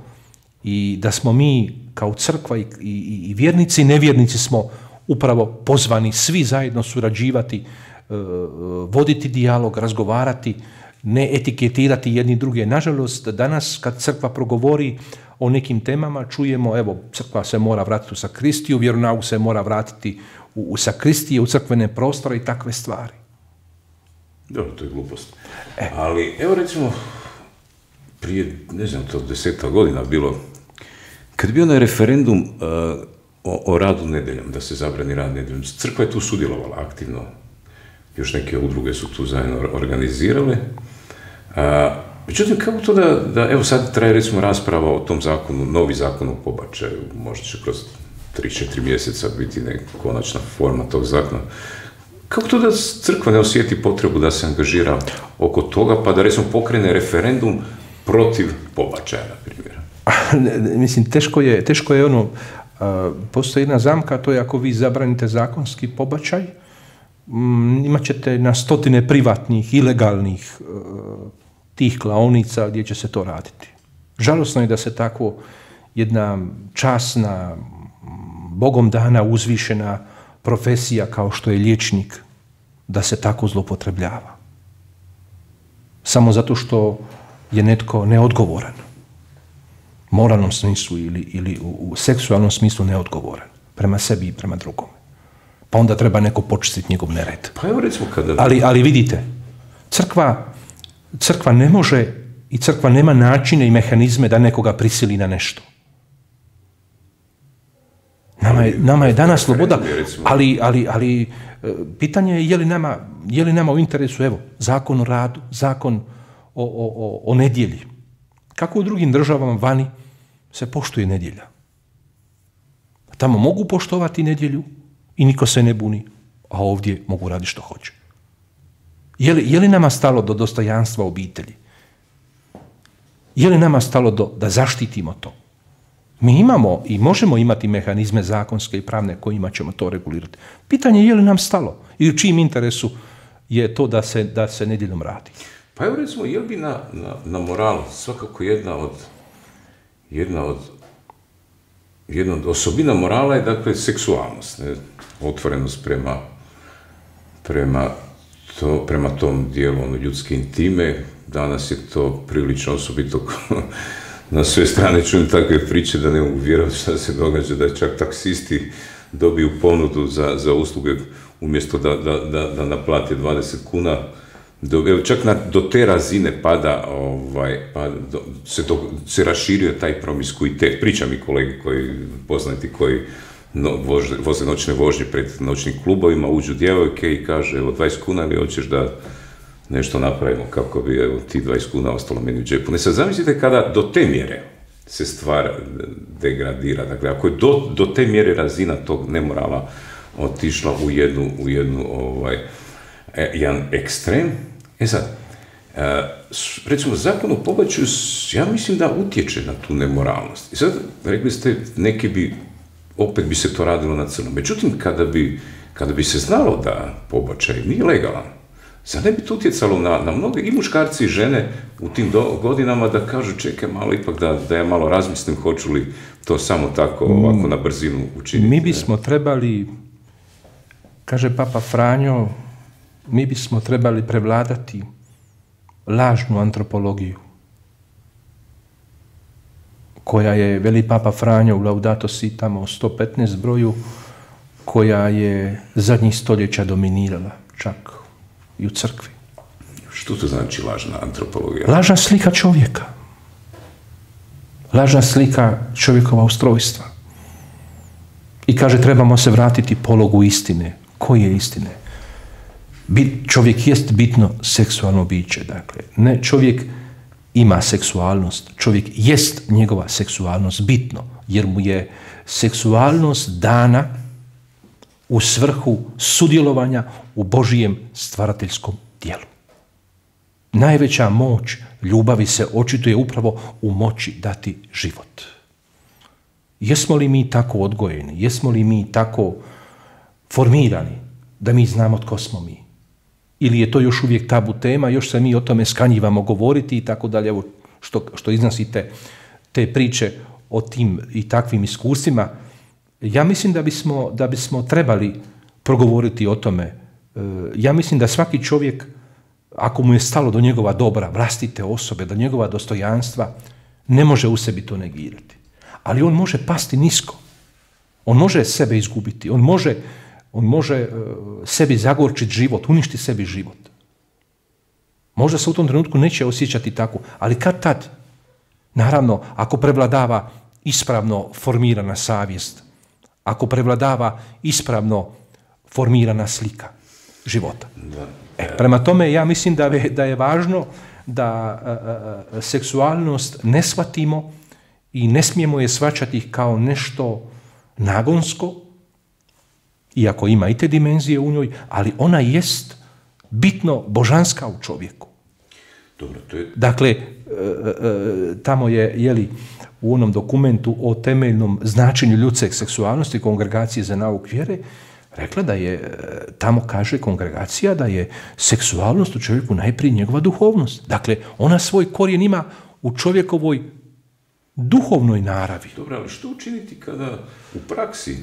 i da smo mi kao crkva i, i, i vjernici i nevjernici smo upravo pozvani svi zajedno surađivati, e, voditi dijalog, razgovarati, ne etiketirati jedni druge. Nažalost, danas kad crkva progovori o nekim temama, čujemo, evo, crkva se mora vratiti u sakristiju, vjeronauk se mora vratiti u, u sakristije, u crkvene prostore i takve stvari. Dobro, to je glupost. E. Ali, evo recimo, prije, ne znam, to deseta godina bilo, kad bio onaj referendum uh, o, o, radu nedeljom, da se zabrani rad nedeljom, crkva je tu sudjelovala aktivno, još neke udruge su tu zajedno organizirale. Uh, međutim, kako to da, da, evo sad traje recimo rasprava o tom zakonu, novi zakon o pobačaju, možda će kroz 3-4 mjeseca biti neka konačna forma tog zakona. Kako to da crkva ne osjeti potrebu da se angažira oko toga, pa da recimo pokrene referendum protiv pobačaja, na primjer? Mislim, teško je, teško je ono, postoji jedna zamka, to je ako vi zabranite zakonski pobačaj, mm, imat ćete na stotine privatnih, ilegalnih e, tih klaonica gdje će se to raditi. Žalosno je da se tako jedna časna, bogom dana uzvišena profesija kao što je liječnik, da se tako zlopotrebljava. Samo zato što je netko neodgovoran. Moralnom smislu ili, ili u, u seksualnom smislu neodgovoran. Prema sebi i prema drugom. Pa onda treba neko počistiti njegov nered. Pa evo recimo kada... Ali, ali vidite, crkva, crkva ne može i crkva nema načine i mehanizme da nekoga prisili na nešto. Nama je, nama je danas sloboda, ali, ali, ali e, pitanje je je li, nama, je li nama u interesu, evo, zakon o radu, zakon o, o, o, o nedjelji. Kako u drugim državama vani se poštuje nedjelja? Tamo mogu poštovati nedjelju i niko se ne buni, a ovdje mogu raditi što hoće. Je li, je li nama stalo do dostojanstva obitelji? Je li nama stalo do, da zaštitimo to? Mi imamo i možemo imati mehanizme zakonske i pravne kojima ćemo to regulirati. Pitanje je je li nam stalo i u čijim interesu je to da se, da se nedjeljom radi. Pa evo recimo, je li bi na, na, na moral svakako jedna od, jedna od, jedna od osobina morala je dakle seksualnost, ne? otvorenost prema, prema, to, prema tom dijelu ono, ljudske intime. Danas je to prilično osobito na sve strane čujem takve priče da ne mogu vjerovati šta se događa, da čak taksisti dobiju ponudu za, za usluge umjesto da, da, da, da naplate 20 kuna, do, evo, čak na, do te razine pada, ovaj, pa se, do, se raširio taj promiskuitet. Priča mi kolegi koji, poznati koji voze noćne vožnje pred noćnim klubovima, uđu djevojke i kaže, evo, 20 kuna ili hoćeš da nešto napravimo kako bi evo, ti 20 kuna ostalo meni u džepu. Ne sad zamislite kada do te mjere se stvar degradira. Dakle, ako je do, do te mjere razina tog nemorala otišla u jednu, u jednu ovaj, e, jedan ekstrem, e sad, e, recimo zakon o pobačaju, ja mislim da utječe na tu nemoralnost. I sad, rekli ste, neki bi, opet bi se to radilo na crno. Međutim, kada bi, kada bi se znalo da pobačaj nije legalan, Zar ne bi to utjecalo na, na mnoge i muškarci i žene u tim do, godinama da kažu čekaj malo ipak da, da ja malo razmislim hoću li to samo tako ovako na brzinu učiniti. Mi bismo trebali, kaže Papa Franjo, mi bismo trebali prevladati lažnu antropologiju koja je, veli Papa Franjo u Laudato Si tamo u 115 broju, koja je zadnjih stoljeća dominirala čak i u crkvi. Što to znači lažna antropologija? Lažna slika čovjeka. Lažna slika čovjekova ustrojstva. I kaže, trebamo se vratiti pologu istine. Koji je istine? Bit, čovjek jest bitno seksualno biće. Dakle, ne čovjek ima seksualnost. Čovjek jest njegova seksualnost bitno, jer mu je seksualnost dana u svrhu sudjelovanja u Božijem stvarateljskom dijelu. Najveća moć ljubavi se očituje upravo u moći dati život. Jesmo li mi tako odgojeni? Jesmo li mi tako formirani da mi znamo tko smo mi? Ili je to još uvijek tabu tema, još se mi o tome skanjivamo govoriti i tako dalje, što, što iznosite te priče o tim i takvim iskustvima. Ja mislim da bismo, da bismo trebali progovoriti o tome. E, ja mislim da svaki čovjek, ako mu je stalo do njegova dobra, vlastite osobe, do njegova dostojanstva, ne može u sebi to negirati. Ali on može pasti nisko. On može sebe izgubiti. On može on može e, sebi zagorčiti život, uništi sebi život. Možda se u tom trenutku neće osjećati tako, ali kad tad, naravno, ako prevladava ispravno formirana savjest, ako prevladava ispravno formirana slika života. E, prema tome, ja mislim da je, da je važno da e, e, seksualnost ne shvatimo i ne smijemo je svačati kao nešto nagonsko, iako ima i te dimenzije u njoj, ali ona jest bitno božanska u čovjeku. Dobro, to je... Dakle, e, e, tamo je, jeli, u onom dokumentu o temeljnom značenju ljudske seksualnosti kongregacije za nauk vjere, rekla da je, e, tamo kaže kongregacija da je seksualnost u čovjeku najprije njegova duhovnost. Dakle, ona svoj korijen ima u čovjekovoj duhovnoj naravi. Dobro, ali što učiniti kada u praksi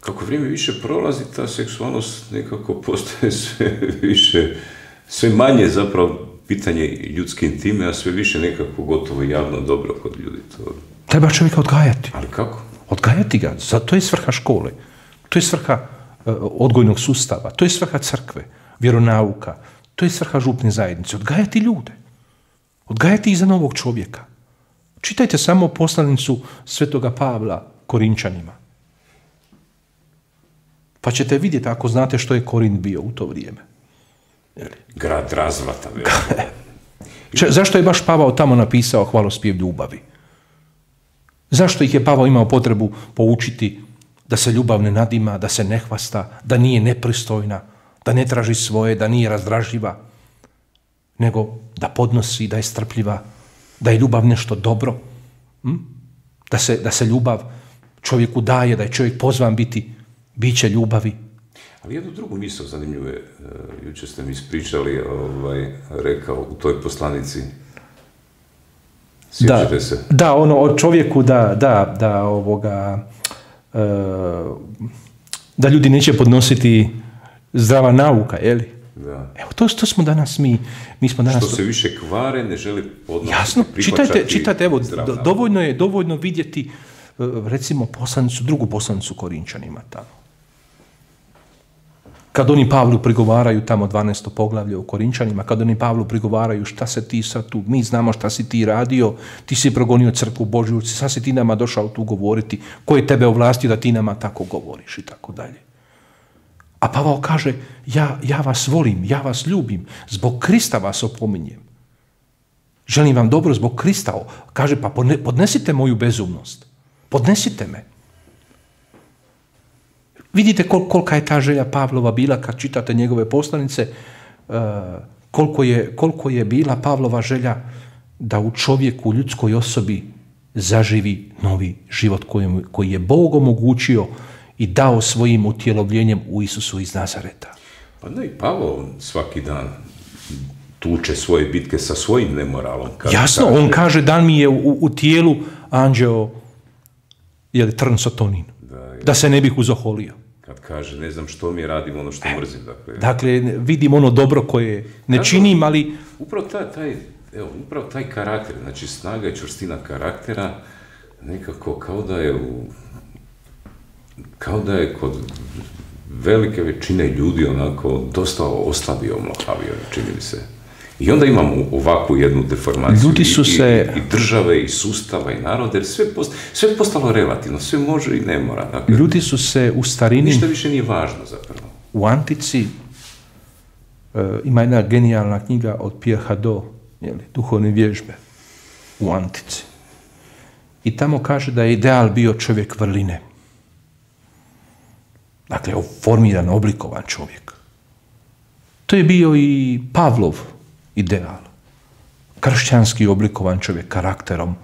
kako vrijeme više prolazi, ta seksualnost nekako postaje sve više, sve manje zapravo pitanje ljudske intime, a sve više nekako gotovo javno dobro kod ljudi. To... Treba čovjeka odgajati. Ali kako? Odgajati ga. To je svrha škole. To je svrha uh, odgojnog sustava. To je svrha crkve, vjeronauka. To je svrha župne zajednice. Odgajati ljude. Odgajati iza novog čovjeka. Čitajte samo poslanicu Svetoga Pavla Korinčanima. Pa ćete vidjeti ako znate što je Korin bio u to vrijeme. Grad razvrata. zašto je baš Pavao tamo napisao hvalospjev ljubavi? Zašto ih je Pavao imao potrebu poučiti da se ljubav ne nadima, da se ne hvasta, da nije nepristojna, da ne traži svoje, da nije razdraživa, nego da podnosi, da je strpljiva, da je ljubav nešto dobro, hm? da, se, da se ljubav čovjeku daje, da je čovjek pozvan biti biće ljubavi. Ali jednu drugu misao zanimljivo je, jučer ste mi ispričali, ovaj, rekao u toj poslanici. da, se? Da, ono o čovjeku da, da, da ovoga, e, da ljudi neće podnositi zdrava nauka, je li? Da. Evo, to, to smo danas mi, mi smo danas... Što se više kvare, ne želi podnositi, Jasno, čitajte, čitajte, evo, dovoljno je, dovoljno vidjeti, e, recimo, poslanicu, drugu poslanicu Korinčanima tamo. Kad oni Pavlu prigovaraju tamo 12. poglavlje u Korinčanima, kad oni Pavlu prigovaraju šta se ti sad tu, mi znamo šta si ti radio, ti si progonio crkvu Božju, sad si ti nama došao tu govoriti, ko je tebe ovlastio da ti nama tako govoriš i tako dalje. A Pavao kaže, ja, ja vas volim, ja vas ljubim, zbog Krista vas opominjem. Želim vam dobro zbog Krista. Kaže, pa podnesite moju bezumnost. Podnesite me. Vidite kol, kolika je ta želja Pavlova bila kad čitate njegove poslanice, uh, koliko, je, koliko je bila Pavlova želja da u čovjeku, u ljudskoj osobi zaživi novi život koji, koji je Bog omogućio i dao svojim utjelovljenjem u Isusu iz Nazareta. Pa ne, Pavlo svaki dan tuče svoje bitke sa svojim nemoralom. Jasno, on kaže dan mi je u, u tijelu anđeo je trn sotonin. Da, da se ne bih uzoholio kad kaže ne znam što mi radim ono što mrzim. Dakle, dakle vidim ono dobro koje ne činim, ali... Upravo taj, taj, evo, upravo taj karakter, znači snaga i čvrstina karaktera, nekako kao da je u, kao da je kod velike većine ljudi onako dosta oslabio, omlahavio, čini mi se. I onda imamo ovakvu jednu deformaciju Ljudi su se- i, i države, i sustava, i naroda, jer sve, post, sve je postalo relativno, sve može i ne mora. Dakle, Ljudi su se u starini, ništa više nije važno zapravo. u Antici, e, ima jedna genijalna knjiga od Pierre Hadot, jeli, duhovne vježbe u Antici. I tamo kaže da je ideal bio čovjek vrline. Dakle, formiran, oblikovan čovjek. To je bio i Pavlov ideal. Kršćanski oblikovan čovjek karakterom,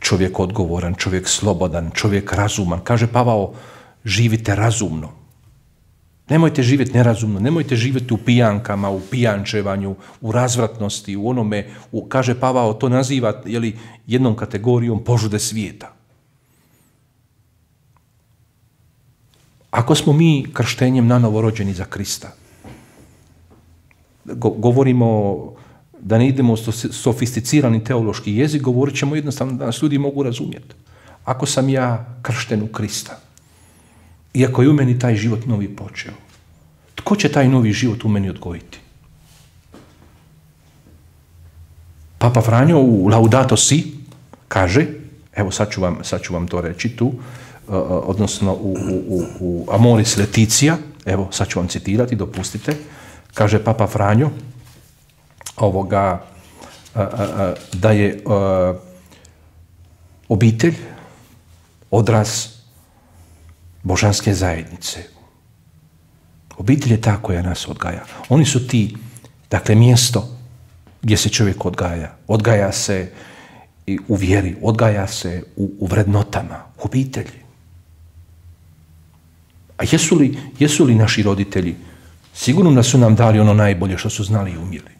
čovjek odgovoran, čovjek slobodan, čovjek razuman. Kaže Pavao, živite razumno. Nemojte živjeti nerazumno, nemojte živjeti u pijankama, u pijančevanju, u razvratnosti, u onome, u, kaže Pavao, to naziva jeli, jednom kategorijom požude svijeta. Ako smo mi krštenjem nanovo rođeni za Krista, go- govorimo da ne idemo u sofisticirani teološki jezik, govorit ćemo jednostavno da nas ljudi mogu razumjeti. Ako sam ja kršten u Krista, iako je u meni taj život novi počeo, tko će taj novi život u meni odgojiti? Papa Franjo u Laudato Si kaže, evo sad ću vam, sad ću vam to reći tu, uh, odnosno u, u, u, u Amoris Leticia, evo sad ću vam citirati, dopustite, kaže Papa Franjo, ovoga, uh, uh, uh, da je obitelj odraz božanske zajednice. Obitelj je ta koja nas odgaja. Oni su ti, dakle, mjesto gdje se čovjek odgaja. Odgaja se u vjeri, odgaja se u, u vrednotama, u obitelji. A jesu jesu li naši roditelji? Sigurno da su nam dali ono najbolje što su znali i umjeli.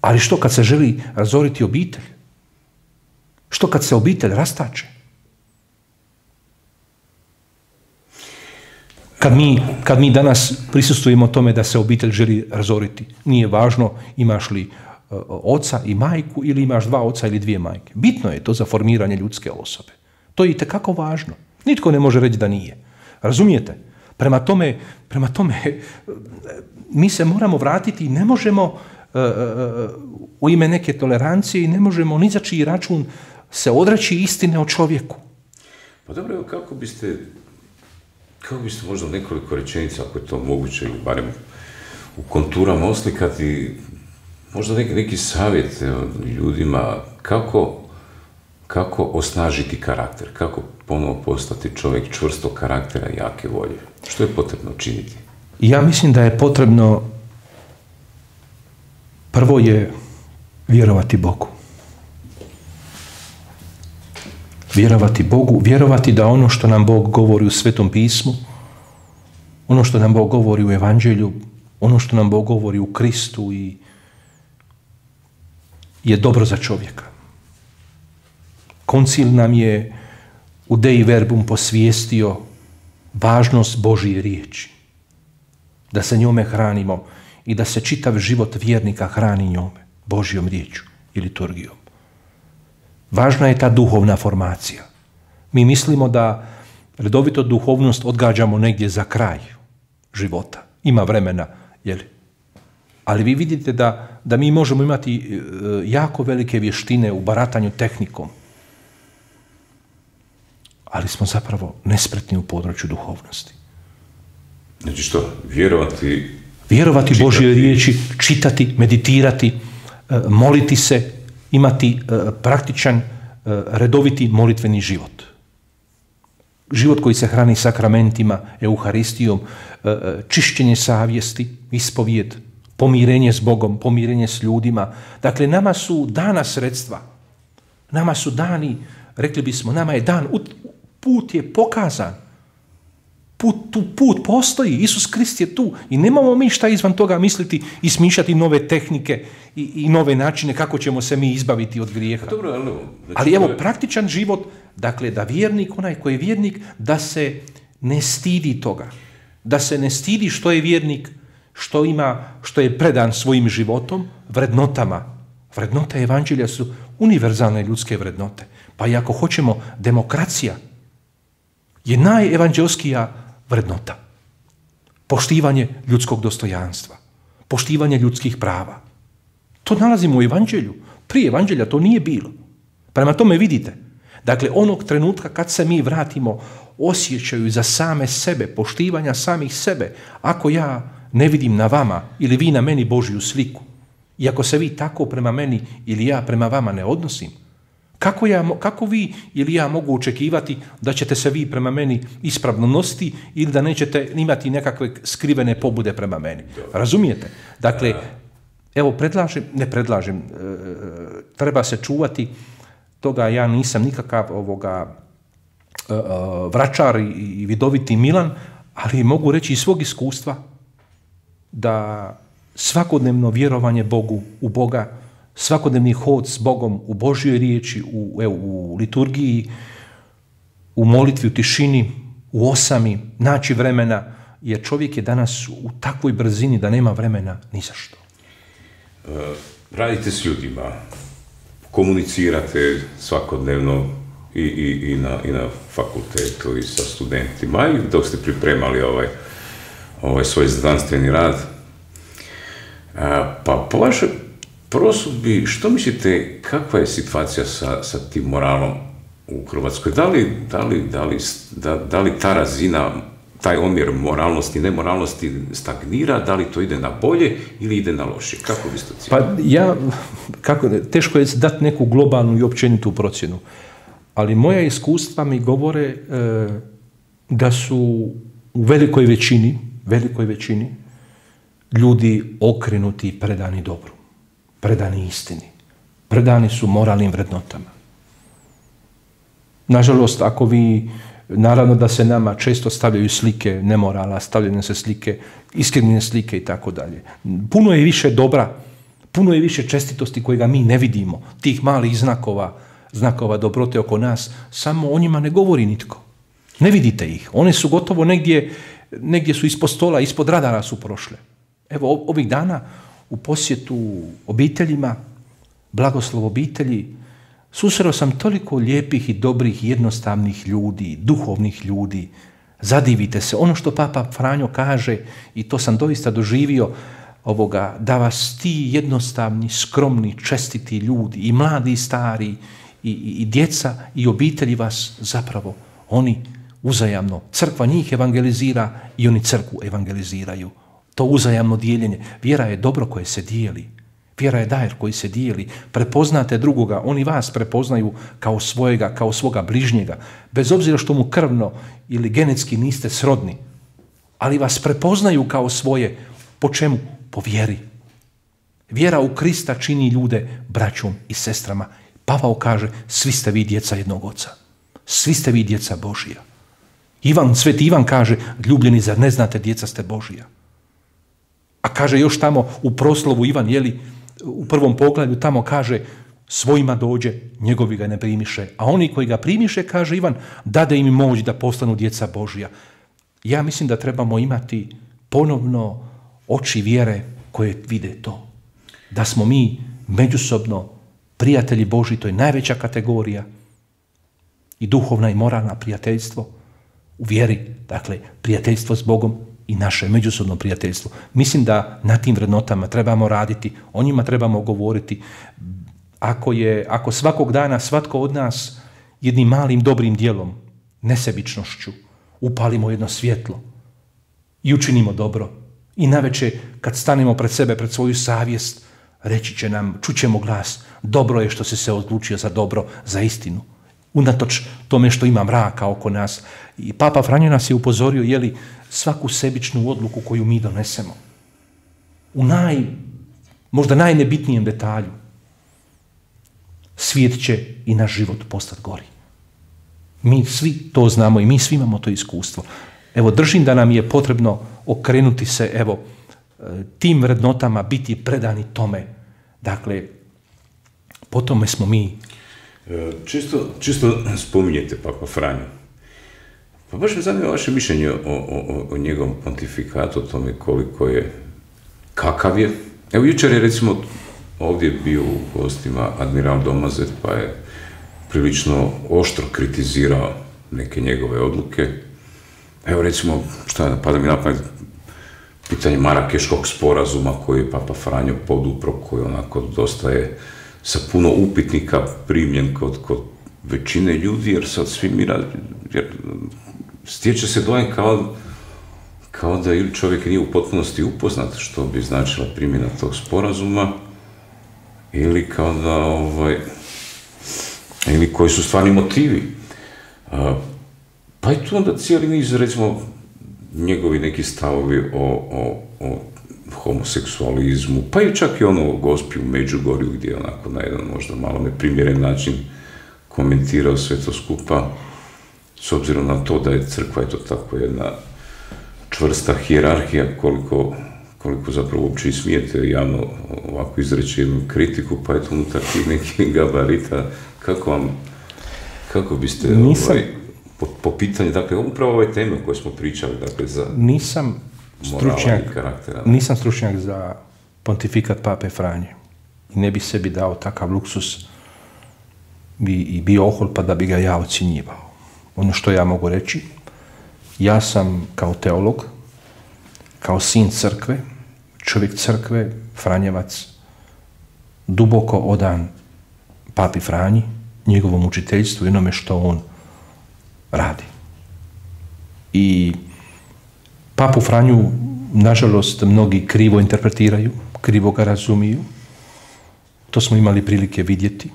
Ali što kad se želi razoriti obitelj? Što kad se obitelj rastače? Kad mi, kad mi danas prisustujemo tome da se obitelj želi razoriti, nije važno imaš li uh, oca i majku ili imaš dva oca ili dvije majke. Bitno je to za formiranje ljudske osobe. To je itekako važno. Nitko ne može reći da nije. Razumijete? Prema tome, prema tome mi se moramo vratiti i ne možemo u ime neke tolerancije i ne možemo ni za čiji račun se odreći istine o čovjeku. Pa dobro, evo kako biste, kako biste možda u nekoliko rečenica, ako je to moguće, ili barem u konturama oslikati, možda neki, neki savjet ljudima kako, kako osnažiti karakter, kako ponovo postati čovjek čvrstog karaktera i jake volje. Što je potrebno činiti? Ja mislim da je potrebno prvo je vjerovati Bogu. Vjerovati Bogu, vjerovati da ono što nam Bog govori u Svetom pismu, ono što nam Bog govori u Evanđelju, ono što nam Bog govori u Kristu i je dobro za čovjeka. Koncil nam je u Dei Verbum posvijestio važnost Božije riječi. Da se njome hranimo i da se čitav život vjernika hrani njome, Božjom riječu i liturgijom. Važna je ta duhovna formacija. Mi mislimo da redovito duhovnost odgađamo negdje za kraj života. Ima vremena, jeli? Ali vi vidite da, da mi možemo imati e, jako velike vještine u baratanju tehnikom, ali smo zapravo nespretni u području duhovnosti. Znači što, vjerovati Vjerovati Čitati. Božje riječi, čitati, meditirati, e, moliti se, imati e, praktičan, e, redoviti molitveni život. Život koji se hrani sakramentima, euharistijom, čišćenje savjesti, ispovijed, pomirenje s Bogom, pomirenje s ljudima. Dakle, nama su dana sredstva. Nama su dani, rekli bismo, nama je dan, ut- put je pokazan. Put, tu put postoji, Isus Krist je tu i nemamo mi šta izvan toga misliti i smišljati nove tehnike i, i nove načine kako ćemo se mi izbaviti od grijeha. Dobro, ali, znači, Ali evo, praktičan život, dakle, da vjernik, onaj koji je vjernik, da se ne stidi toga. Da se ne stidi što je vjernik, što ima, što je predan svojim životom, vrednotama. Vrednote evanđelja su univerzalne ljudske vrednote. Pa i ako hoćemo, demokracija je najevanđelskija vrednota. poštivanje ljudskog dostojanstva, poštivanje ljudskih prava. To nalazimo u evanđelju. Prije evanđelja to nije bilo. Prema tome vidite, dakle onog trenutka kad se mi vratimo osjećaju za same sebe, poštivanja samih sebe, ako ja ne vidim na vama ili vi na meni Božju sliku, i ako se vi tako prema meni ili ja prema vama ne odnosim, kako, ja, kako vi ili ja mogu očekivati da ćete se vi prema meni ispravno nositi ili da nećete imati nekakve skrivene pobude prema meni? Razumijete? Dakle, evo predlažem, ne predlažem, e, treba se čuvati toga, ja nisam nikakav ovoga e, e, vračar i vidoviti Milan, ali mogu reći iz svog iskustva da svakodnevno vjerovanje Bogu, u Boga, svakodnevni hod s Bogom u Božjoj riječi, u, evo, u liturgiji, u molitvi, u tišini, u osami, naći vremena, jer čovjek je danas u takvoj brzini da nema vremena ni za što. E, radite s ljudima, komunicirate svakodnevno i, i, i, na, i na fakultetu i sa studentima i dok ste pripremali ovaj, ovaj svoj znanstveni rad. pa po vašoj prosudbi, što mislite, kakva je situacija sa, sa tim moralom u Hrvatskoj? Da li, da li, da li, da, li ta razina, taj omjer moralnosti i nemoralnosti stagnira, da li to ide na bolje ili ide na loše? Kako biste Pa ja, kako, teško je dati neku globalnu i općenitu procjenu, ali moja iskustva mi govore e, da su u velikoj većini, velikoj većini ljudi okrenuti i predani dobru predani istini. Predani su moralnim vrednotama. Nažalost, ako vi, naravno da se nama često stavljaju slike nemorala, stavljaju se slike, iskrene slike i tako dalje. Puno je više dobra, puno je više čestitosti kojega mi ne vidimo, tih malih znakova, znakova dobrote oko nas, samo o njima ne govori nitko. Ne vidite ih. One su gotovo negdje, negdje su ispod stola, ispod radara su prošle. Evo, ovih dana u posjetu obiteljima, blagoslov obitelji, susreo sam toliko lijepih i dobrih, jednostavnih ljudi, duhovnih ljudi. Zadivite se. Ono što Papa Franjo kaže, i to sam doista doživio, ovoga, da vas ti jednostavni, skromni, čestiti ljudi, i mladi i stari, i, i, djeca i obitelji vas zapravo, oni uzajamno, crkva njih evangelizira i oni crkvu evangeliziraju to uzajamno dijeljenje. Vjera je dobro koje se dijeli. Vjera je dajer koji se dijeli. Prepoznate drugoga, oni vas prepoznaju kao svojega, kao svoga bližnjega. Bez obzira što mu krvno ili genetski niste srodni. Ali vas prepoznaju kao svoje. Po čemu? Po vjeri. Vjera u Krista čini ljude braćom i sestrama. Pavao kaže, svi ste vi djeca jednog oca. Svi ste vi djeca Božija. Ivan, sveti Ivan kaže, ljubljeni, zar ne znate, djeca ste Božija. A kaže još tamo u proslovu Ivan, jeli, u prvom pogledu tamo kaže svojima dođe, njegovi ga ne primiše. A oni koji ga primiše, kaže Ivan, dade im moć da postanu djeca Božja. Ja mislim da trebamo imati ponovno oči vjere koje vide to. Da smo mi međusobno prijatelji Boži, to je najveća kategorija i duhovna i moralna prijateljstvo u vjeri, dakle prijateljstvo s Bogom i naše međusobno prijateljstvo. Mislim da na tim vrednotama trebamo raditi, o njima trebamo govoriti. Ako, je, ako svakog dana svatko od nas jednim malim dobrim dijelom, nesebičnošću, upalimo jedno svjetlo i učinimo dobro. I naveče, kad stanemo pred sebe, pred svoju savjest, reći će nam, čućemo glas, dobro je što si se odlučio za dobro, za istinu. Unatoč tome što ima mraka oko nas. I Papa Franjo nas je upozorio, jeli, svaku sebičnu odluku koju mi donesemo. U naj, možda najnebitnijem detalju. Svijet će i naš život postati gori. Mi svi to znamo i mi svi imamo to iskustvo. Evo, držim da nam je potrebno okrenuti se, evo, tim vrednotama, biti predani tome. Dakle, po tome smo mi. E, čisto, čisto spominjete Papa Franju. Baš me zanima vaše mišljenje o, o, o njegovom pontifikatu, o tome koliko je, kakav je. Evo jučer je recimo ovdje bio u gostima admiral Domazet pa je prilično oštro kritizirao neke njegove odluke. Evo recimo, šta pada mi napamet, pitanje Marakeškog sporazuma koji je Papa Franjo podupro, koji onako dosta je sa puno upitnika primljen kod, kod većine ljudi, jer sad svi mi, jer stječe se dojam kao, kao da ili čovjek nije u potpunosti upoznat što bi značila primjena tog sporazuma, ili kao da, ovaj, ili koji su stvarni motivi. pa i tu onda cijeli niz, recimo, njegovi neki stavovi o, o, o homoseksualizmu, pa i čak i ono gospi u Međugorju gdje je onako na jedan možda malo neprimjeren način komentirao sve to skupa, s obzirom na to da je crkva to tako jedna čvrsta hijerarhija koliko, koliko zapravo uopće i smijete javno ovako izreći jednu kritiku, pa je to unutar tih nekih gabarita, kako vam, kako biste Nisam, ovaj, po, po pitanju, dakle, upravo ove teme o kojoj smo pričali, dakle, za nisam stručnjak, karaktera. nisam stručnjak za pontifikat pape Franje. I ne bi sebi dao takav luksus bi i bio ohol pa da bi ga ja ocjenjivao. Ono što ja mogu reći, ja sam kao teolog, kao sin crkve, čovjek crkve, Franjevac, duboko odan papi Franji, njegovom učiteljstvu i onome što on radi. I papu Franju, nažalost, mnogi krivo interpretiraju, krivo ga razumiju. To smo imali prilike vidjeti,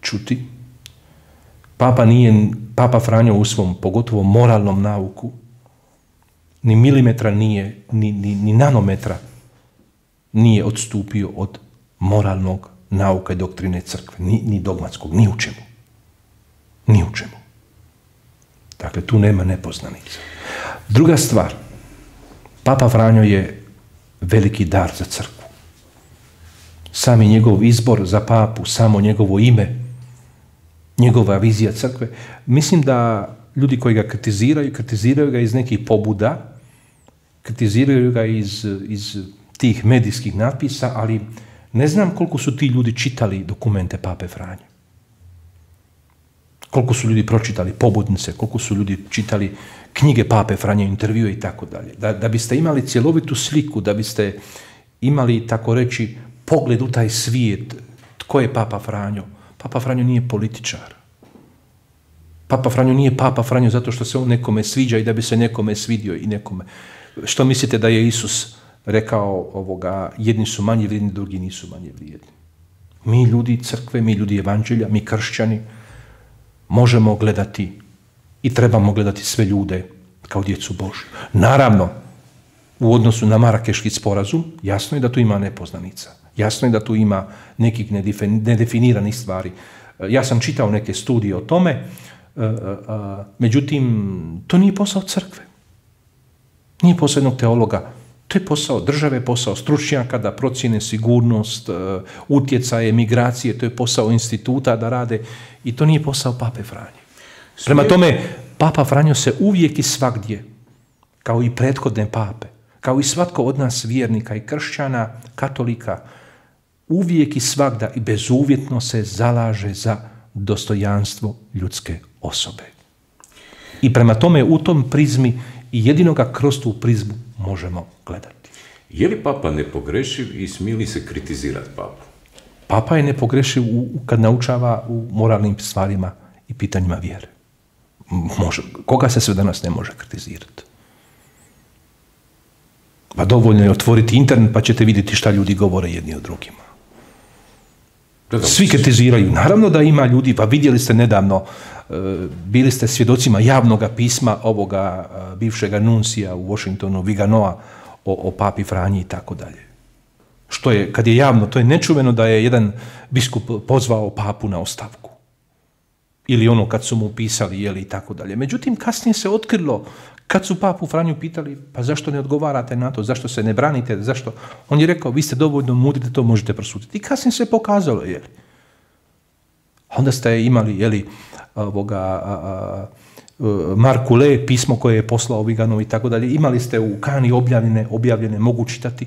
čuti. Papa nije, Papa Franjo u svom, pogotovo moralnom nauku, ni milimetra nije, ni, ni, ni nanometra nije odstupio od moralnog nauka i doktrine crkve, ni, ni dogmatskog, ni u čemu. Ni u čemu. Dakle, tu nema nepoznanica. Druga stvar, Papa Franjo je veliki dar za crkvu. Sami njegov izbor za papu, samo njegovo ime, njegova vizija crkve. Mislim da ljudi koji ga kritiziraju, kritiziraju ga iz nekih pobuda, kritiziraju ga iz, iz tih medijskih natpisa, ali ne znam koliko su ti ljudi čitali dokumente Pape Franje koliko su ljudi pročitali pobudnice, koliko su ljudi čitali knjige Pape Franje, intervjue i tako dalje. Da, biste imali cjelovitu sliku, da biste imali, tako reći, pogled u taj svijet, tko je Papa Franjo? Papa Franjo nije političar. Papa Franjo nije Papa Franjo zato što se on nekome sviđa i da bi se nekome svidio i nekome. Što mislite da je Isus rekao ovoga, jedni su manje vrijedni, drugi nisu manje vrijedni. Mi ljudi crkve, mi ljudi evanđelja, mi kršćani, možemo gledati i trebamo gledati sve ljude kao djecu Božju. Naravno, u odnosu na Marakeški sporazum, jasno je da tu ima nepoznanica. Jasno je da tu ima nekih nedefiniranih stvari. Ja sam čitao neke studije o tome, e, e, međutim, to nije posao crkve. Nije posao jednog teologa. To je posao države, posao stručnjaka da procjene sigurnost, e, utjecaje, migracije, to je posao instituta da rade i to nije posao pape Franje. Prema tome, papa Franjo se uvijek i svagdje, kao i prethodne pape, kao i svatko od nas vjernika i kršćana, katolika, uvijek i svagda i bezuvjetno se zalaže za dostojanstvo ljudske osobe. I prema tome u tom prizmi i jedino ga kroz tu prizmu možemo gledati. Je li papa nepogrešiv i smili se kritizirati papu? Papa je nepogrešiv u, kad naučava u moralnim stvarima i pitanjima vjere. Može, koga se sve danas ne može kritizirati? Pa dovoljno je otvoriti internet pa ćete vidjeti šta ljudi govore jedni o drugima. Svi kritiziraju. Naravno da ima ljudi, pa vidjeli ste nedavno, e, bili ste svjedocima javnog pisma ovoga e, bivšega nuncija u Washingtonu, Viganoa, o, o papi Franji i tako dalje. Što je, kad je javno, to je nečuveno da je jedan biskup pozvao papu na ostavku. Ili ono kad su mu pisali, jeli i tako dalje. Međutim, kasnije se otkrilo, kad su papu Franju pitali, pa zašto ne odgovarate na to, zašto se ne branite, zašto? On je rekao, vi ste dovoljno mudri da to možete prosuditi. I kasnije se pokazalo, jeli. Onda ste imali, jeli, ovoga, a, a, Marku Le, pismo koje je poslao Vigano i tako dalje. Imali ste u Kani objavljene, objavljene, mogu čitati,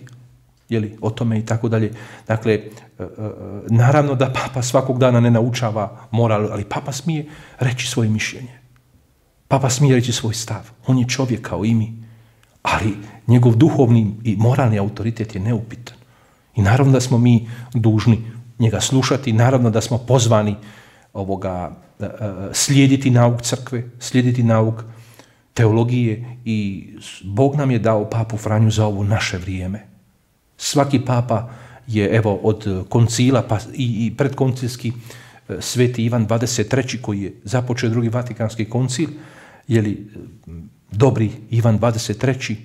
jeli, o tome i tako dalje. Dakle, e, e, naravno da papa svakog dana ne naučava moral, ali papa smije reći svoje mišljenje. Papa smije reći svoj stav. On je čovjek kao i mi. Ali Njegov duhovni i moralni autoritet je neupitan. I naravno da smo mi dužni njega slušati, naravno da smo pozvani ovoga e, e, slijediti nauk crkve, slijediti nauk teologije i Bog nam je dao papu Franju za ovo naše vrijeme. Svaki papa je evo od koncila pa i, i predkoncilski e, sveti Ivan 23. koji je započeo drugi Vatikanski koncil, je li dobri Ivan 23.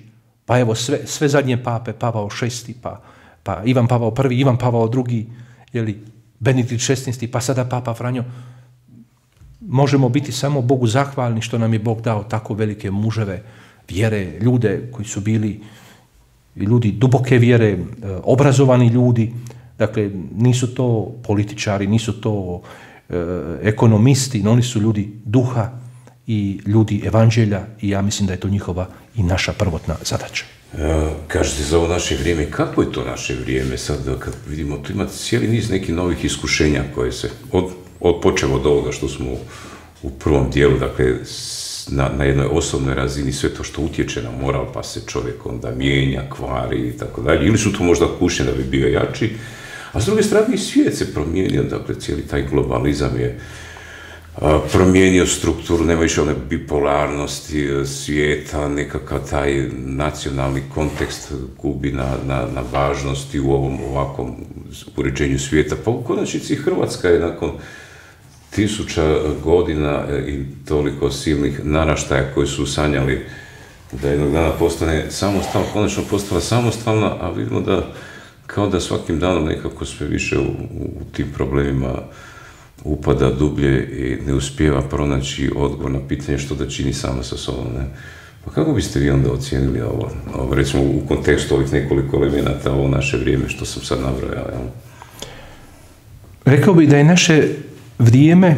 pa evo sve, sve zadnje pape, Pavao VI, pa, pa Ivan Pavao I, Ivan Pavao II, je li Benedikt XVI, pa sada Papa Franjo, možemo biti samo Bogu zahvalni što nam je Bog dao tako velike muževe vjere, ljude koji su bili ljudi duboke vjere, e, obrazovani ljudi, dakle nisu to političari, nisu to e, ekonomisti, no oni su ljudi duha i ljudi evanđelja i ja mislim da je to njihova i naša prvotna zadaća. E, kažete za ovo naše vrijeme, kako je to naše vrijeme sad kad vidimo, tu ima cijeli niz nekih novih iskušenja koje se, od, od počevo od ovoga što smo u prvom dijelu, dakle, na, na jednoj osobnoj razini sve to što utječe na moral, pa se čovjek onda mijenja, kvari i tako dalje, ili su to možda kušnje da bi bio jači, a s druge strane i svijet se promijenio, dakle, cijeli taj globalizam je promijenio strukturu, nema više one bipolarnosti e, svijeta, nekakav taj nacionalni kontekst gubi na, na, na važnosti u ovom ovakvom uređenju svijeta. Pa u konačnici Hrvatska je nakon tisuća godina e, i toliko silnih naraštaja koji su sanjali da jednog dana postane samostalna, konačno postala samostalna, a vidimo da kao da svakim danom nekako sve više u, u tim problemima upada dublje i ne uspijeva pronaći odgovor na pitanje što da čini sama sa sobom. Ne? Pa kako biste vi onda ocijenili ovo, ovo recimo u kontekstu ovih nekoliko elemenata, ovo naše vrijeme što sam sad nabrojao? Jel? Rekao bih da je naše vrijeme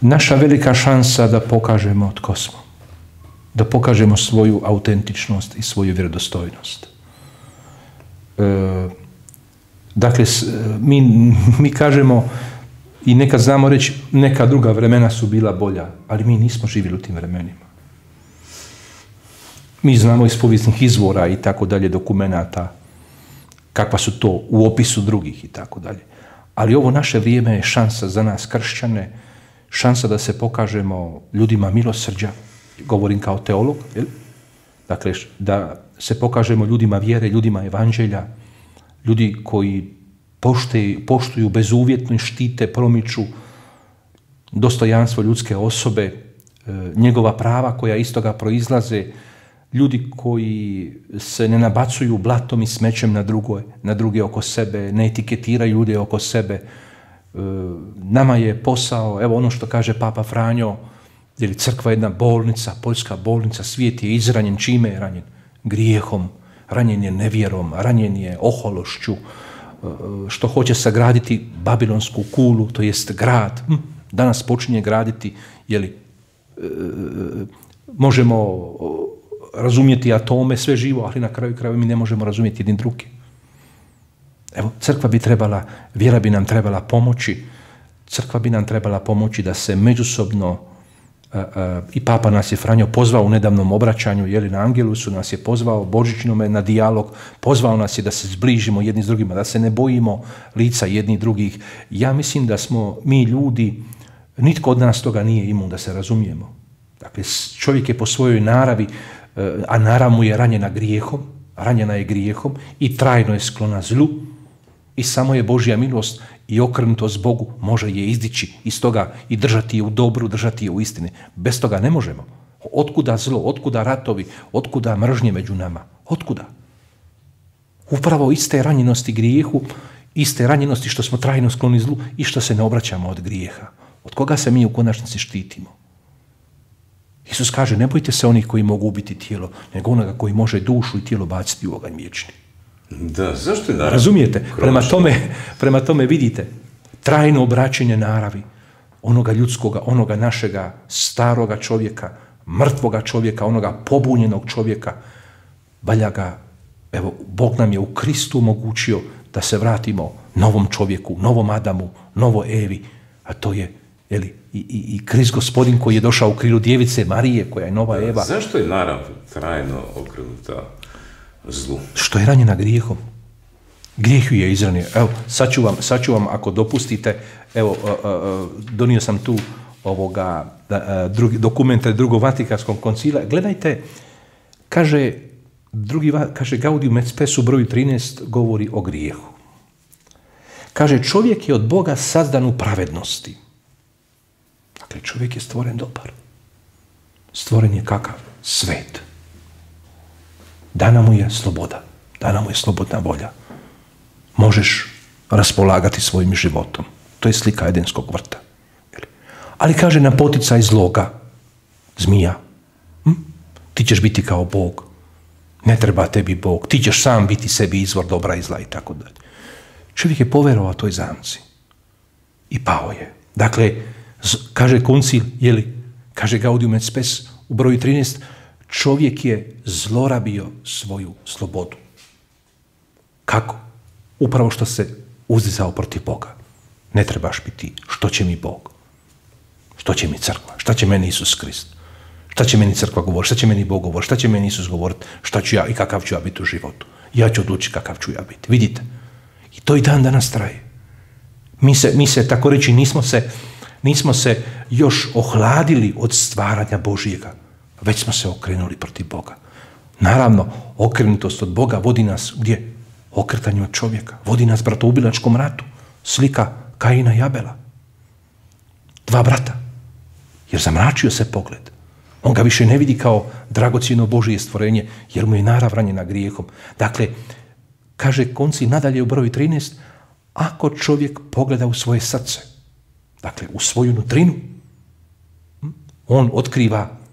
naša velika šansa da pokažemo tko smo. Da pokažemo svoju autentičnost i svoju vjerodostojnost. E, Dakle, mi, mi kažemo i nekad znamo reći neka druga vremena su bila bolja, ali mi nismo živjeli u tim vremenima. Mi znamo iz povijesnih izvora i tako dalje dokumenata kakva su to u opisu drugih i tako dalje. Ali ovo naše vrijeme je šansa za nas kršćane, šansa da se pokažemo ljudima milosrđa, govorim kao teolog, dakle da se pokažemo ljudima vjere, ljudima evanđelja, ljudi koji poštuju bezuvjetno i štite, promiču dostojanstvo ljudske osobe, e, njegova prava koja iz toga proizlaze, ljudi koji se ne nabacuju blatom i smećem na, na druge oko sebe, ne etiketiraju ljude oko sebe. E, nama je posao, evo ono što kaže Papa Franjo, jer crkva je jedna bolnica, poljska bolnica, svijet je izranjen, čime je ranjen? Grijehom, ranjen je nevjerom, ranjen je ohološću, e, što hoće sagraditi babilonsku kulu, to jest grad. Hm, danas počinje graditi, jeli, e, možemo razumjeti atome, sve živo, ali na kraju krajeva mi ne možemo razumjeti jedni drugi. Evo, crkva bi trebala, vjera bi nam trebala pomoći, crkva bi nam trebala pomoći da se međusobno i papa nas je Franjo pozvao u nedavnom obraćanju, jeli na Angelusu nas je pozvao božićnome na dijalog, pozvao nas je da se zbližimo jedni s drugima, da se ne bojimo lica jednih drugih. Ja mislim da smo mi ljudi, nitko od nas toga nije imun da se razumijemo. Dakle, čovjek je po svojoj naravi, e, a narav mu je ranjena grijehom, ranjena je grijehom i trajno je sklona zlu i samo je Božja milost i okrenutost Bogu može je izdići iz toga i držati je u dobru, držati je u istini. Bez toga ne možemo. Otkuda zlo, otkuda ratovi, otkuda mržnje među nama? Otkuda? Upravo iste ranjenosti grijehu, iste ranjenosti što smo trajno skloni zlu i što se ne obraćamo od grijeha. Od koga se mi u konačnici štitimo? Isus kaže, ne bojte se onih koji mogu ubiti tijelo, nego onoga koji može dušu i tijelo baciti u oganj vječni. Da, zašto je Razumijete? Prema tome, prema tome vidite, trajno obraćenje naravi, onoga ljudskoga, onoga našega staroga čovjeka, mrtvoga čovjeka, onoga pobunjenog čovjeka, valja ga, evo, Bog nam je u Kristu omogućio da se vratimo novom čovjeku, novom Adamu, novo Evi, a to je Jeli? I, i, I kriz gospodin koji je došao u krilu djevice Marije, koja je nova Eva. Zašto je narav trajno okrenuta zlu? Što je ranjena grijehom. Grijeh ju je izranio. Evo, sad ću vam, sad ću vam ako dopustite, evo, a, a, a, donio sam tu ovoga drugi, dokumente drugog Vatikanskog koncila. Gledajte, kaže, drugi, kaže Gaudium et Spes u broju 13 govori o grijehu. Kaže, čovjek je od Boga sazdan u pravednosti. Dakle, čovjek je stvoren dobar. Stvoren je kakav? Svet. Dana mu je sloboda. Dana mu je slobodna volja. Možeš raspolagati svojim životom. To je slika Edenskog vrta. Ali kaže na poticaj zloga, zmija, hm? ti ćeš biti kao Bog. Ne treba tebi Bog. Ti ćeš sam biti sebi izvor dobra i zla i tako dalje. Čovjek je poverovao toj zamci. I pao je. Dakle, kaže koncil, jeli, kaže Gaudium et Spes u broju 13, čovjek je zlorabio svoju slobodu. Kako? Upravo što se uzdizao protiv Boga. Ne trebaš biti što će mi Bog. Što će mi crkva? Šta će meni Isus Krist? Šta će meni crkva govoriti? Šta će meni Bog govoriti? Šta će meni Isus govoriti? Šta ću ja i kakav ću ja biti u životu? Ja ću odlučiti kakav ću ja biti. Vidite? I to i dan danas traje. Mi se, mi se tako reći, nismo se, nismo se još ohladili od stvaranja Božijega. Već smo se okrenuli protiv Boga. Naravno, okrenutost od Boga vodi nas gdje? Okretanju od čovjeka. Vodi nas bratoubilačkom ratu. Slika Kaina i Abela. Dva brata. Jer zamračio se pogled. On ga više ne vidi kao dragocjeno Božije stvorenje, jer mu je narav ranjena grijehom. Dakle, kaže konci nadalje u broju 13, ako čovjek pogleda u svoje srce, dakle u svoju nutrinu, hm, on otkriva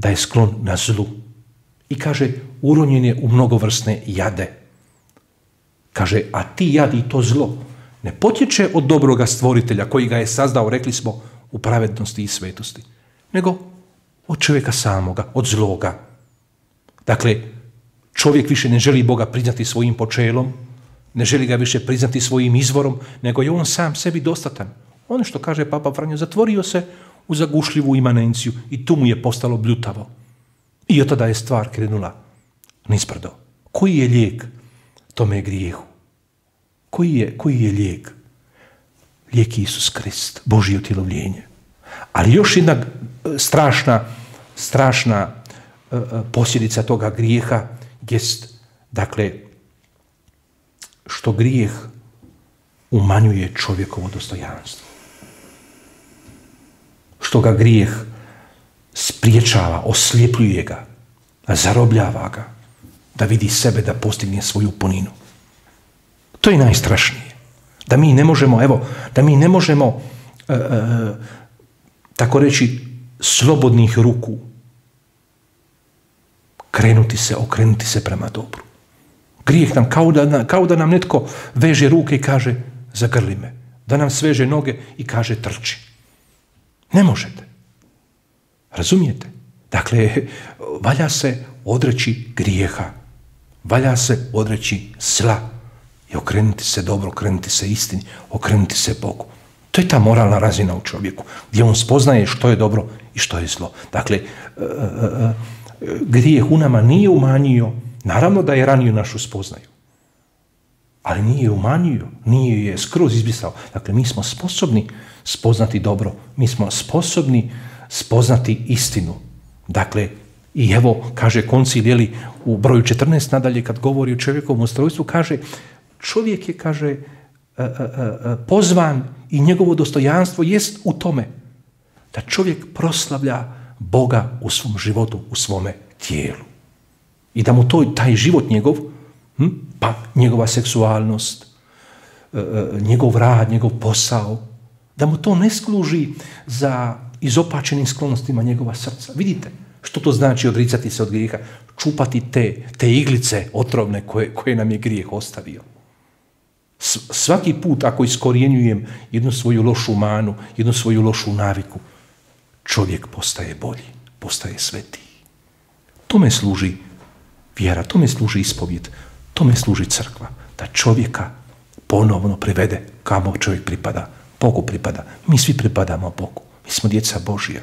da je sklon na zlu. I kaže, uronjen je u mnogovrsne jade. Kaže, a ti jad i to zlo ne potječe od dobroga stvoritelja koji ga je sazdao, rekli smo, u pravednosti i svetosti, nego od čovjeka samoga, od zloga. Dakle, čovjek više ne želi Boga priznati svojim počelom, ne želi ga više priznati svojim izvorom, nego je on sam sebi dostatan. Ono što kaže Papa Franjo, zatvorio se u zagušljivu imanenciju i tu mu je postalo bljutavo. I od tada je stvar krenula nisprdo. Koji je lijek tome grijehu? Koji je, koji je lijek? Lijek je Isus Krist, Božije utjelovljenje. Ali još jedna strašna, strašna uh, posljedica toga grijeha jest, dakle, što grijeh umanjuje čovjekovo dostojanstvo. Što ga grijeh spriječava, oslijepljuje ga, zarobljava ga, da vidi sebe, da postigne svoju puninu. To je najstrašnije. Da mi ne možemo, evo, da mi ne možemo, e, e, tako reći, slobodnih ruku krenuti se, okrenuti se prema dobru. Grijeh nam, kao da, kao da nam netko veže ruke i kaže, zagrli me. Da nam sveže noge i kaže, trči. Ne možete. Razumijete? Dakle, valja se odreći grijeha. Valja se odreći zla i okrenuti se dobro, okrenuti se istini, okrenuti se Bogu. To je ta moralna razina u čovjeku, gdje on spoznaje što je dobro i što je zlo. Dakle, e, e, e, grijeh u nama nije umanjio, naravno da je ranio našu spoznaju, ali nije umanjio, nije je skroz izbrisao. Dakle, mi smo sposobni spoznati dobro, mi smo sposobni spoznati istinu. Dakle, i evo, kaže koncil, jeli, u broju 14 nadalje, kad govori o čovjekovom ustrojstvu, kaže, čovjek je, kaže, pozvan i njegovo dostojanstvo jest u tome da čovjek proslavlja Boga u svom životu, u svome tijelu. I da mu to, taj život njegov, hm, pa njegova seksualnost, njegov rad, njegov posao, da mu to ne skluži za izopačenim sklonostima njegova srca. Vidite što to znači odricati se od grijeha, čupati te, te iglice otrovne koje, koje nam je grijeh ostavio. Svaki put ako iskorjenjujem jednu svoju lošu manu, jednu svoju lošu naviku, čovjek postaje bolji, postaje svetiji. Tome služi vjera, tome služi ispovjed, tome služi crkva, da čovjeka ponovno privede kamo čovjek pripada, Bogu pripada. Mi svi pripadamo Bogu. Mi smo djeca Božija.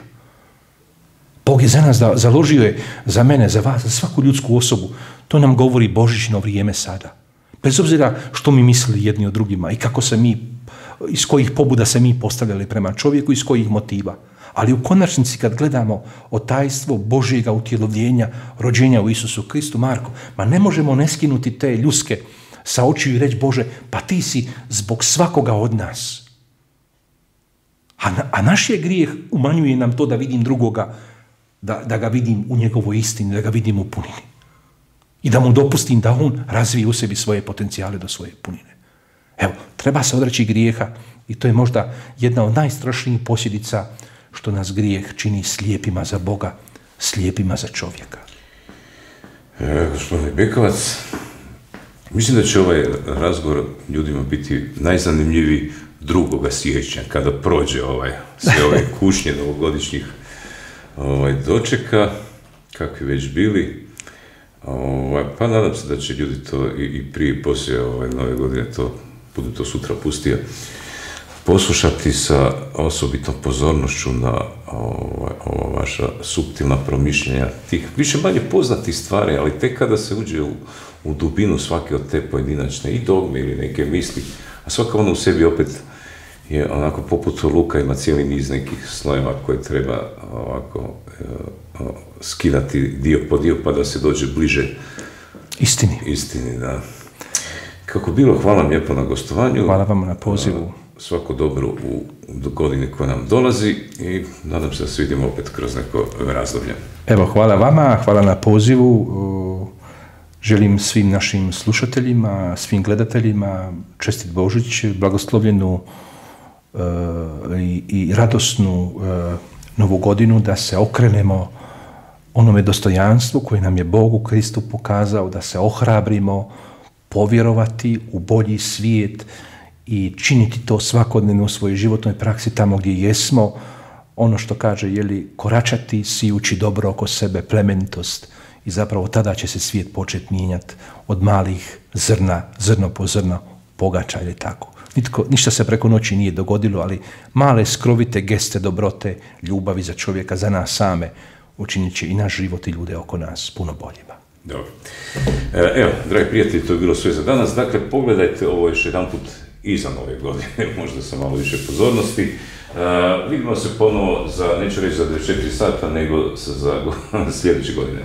Bog je za nas da, založio je za mene, za vas, za svaku ljudsku osobu. To nam govori Božićno vrijeme sada. Bez obzira što mi mislili jedni o drugima i kako se mi, iz kojih pobuda se mi postavljali prema čovjeku, iz kojih motiva. Ali u konačnici kad gledamo o tajstvo Božjega utjelovljenja, rođenja u Isusu Kristu, Marko, ma ne možemo ne skinuti te ljuske sa očiju i reći Bože, pa ti si zbog svakoga od nas. A, a naš je grijeh umanjuje nam to da vidim drugoga, da, da ga vidim u njegovoj istini, da ga vidim u punini. I da mu dopustim da on razvije u sebi svoje potencijale do svoje punine. Evo, treba se odreći grijeha i to je možda jedna od najstrašnijih posljedica što nas grijeh čini slijepima za Boga, slijepima za čovjeka. E, gospodine Bekovac, mislim da će ovaj razgovor ljudima biti najzanimljiviji drugoga siječnja, kada prođe ovaj, sve ove kušnje novogodišnjih ovaj, dočeka, kakvi već bili. Ovaj, pa nadam se da će ljudi to i, i prije i poslije ovaj, nove godine to, budu to sutra pustio, poslušati sa osobitom pozornošću na ovaj, ova vaša suptilna promišljenja tih više manje poznatih stvari, ali tek kada se uđe u, u dubinu svake od te pojedinačne i dogme ili neke misli, a svaka ona u sebi opet je onako poput luka ima cijeli niz nekih slojeva koje treba ovako e, skidati dio po dio pa da se dođe bliže istini. Istini, da. Kako bilo, hvala vam lijepo na gostovanju. Hvala vam na pozivu. Svako dobro u godini koja nam dolazi i nadam se da se vidimo opet kroz neko razdoblje. Evo, hvala vama, hvala na pozivu. Želim svim našim slušateljima, svim gledateljima čestit Božić, blagoslovljenu e, i, radosnu e, novu godinu, da se okrenemo onome dostojanstvu koje nam je Bog u Kristu pokazao, da se ohrabrimo, povjerovati u bolji svijet i činiti to svakodnevno u svojoj životnoj praksi tamo gdje jesmo, ono što kaže, jeli, koračati, sijući dobro oko sebe, plemenitost i zapravo tada će se svijet početi mijenjati od malih zrna, zrno po zrno, pogača ili tako. Nitko, ništa se preko noći nije dogodilo, ali male skrovite geste dobrote, ljubavi za čovjeka, za nas same, učinit će i naš život i ljude oko nas puno boljima. Dobro. E, evo, dragi prijatelji, to je bilo sve za danas. Dakle, pogledajte ovo još jedan put iza nove godine, možda sa malo više pozornosti. E, vidimo se ponovo za, neću reći za 24 sata, nego za sljedeće godine.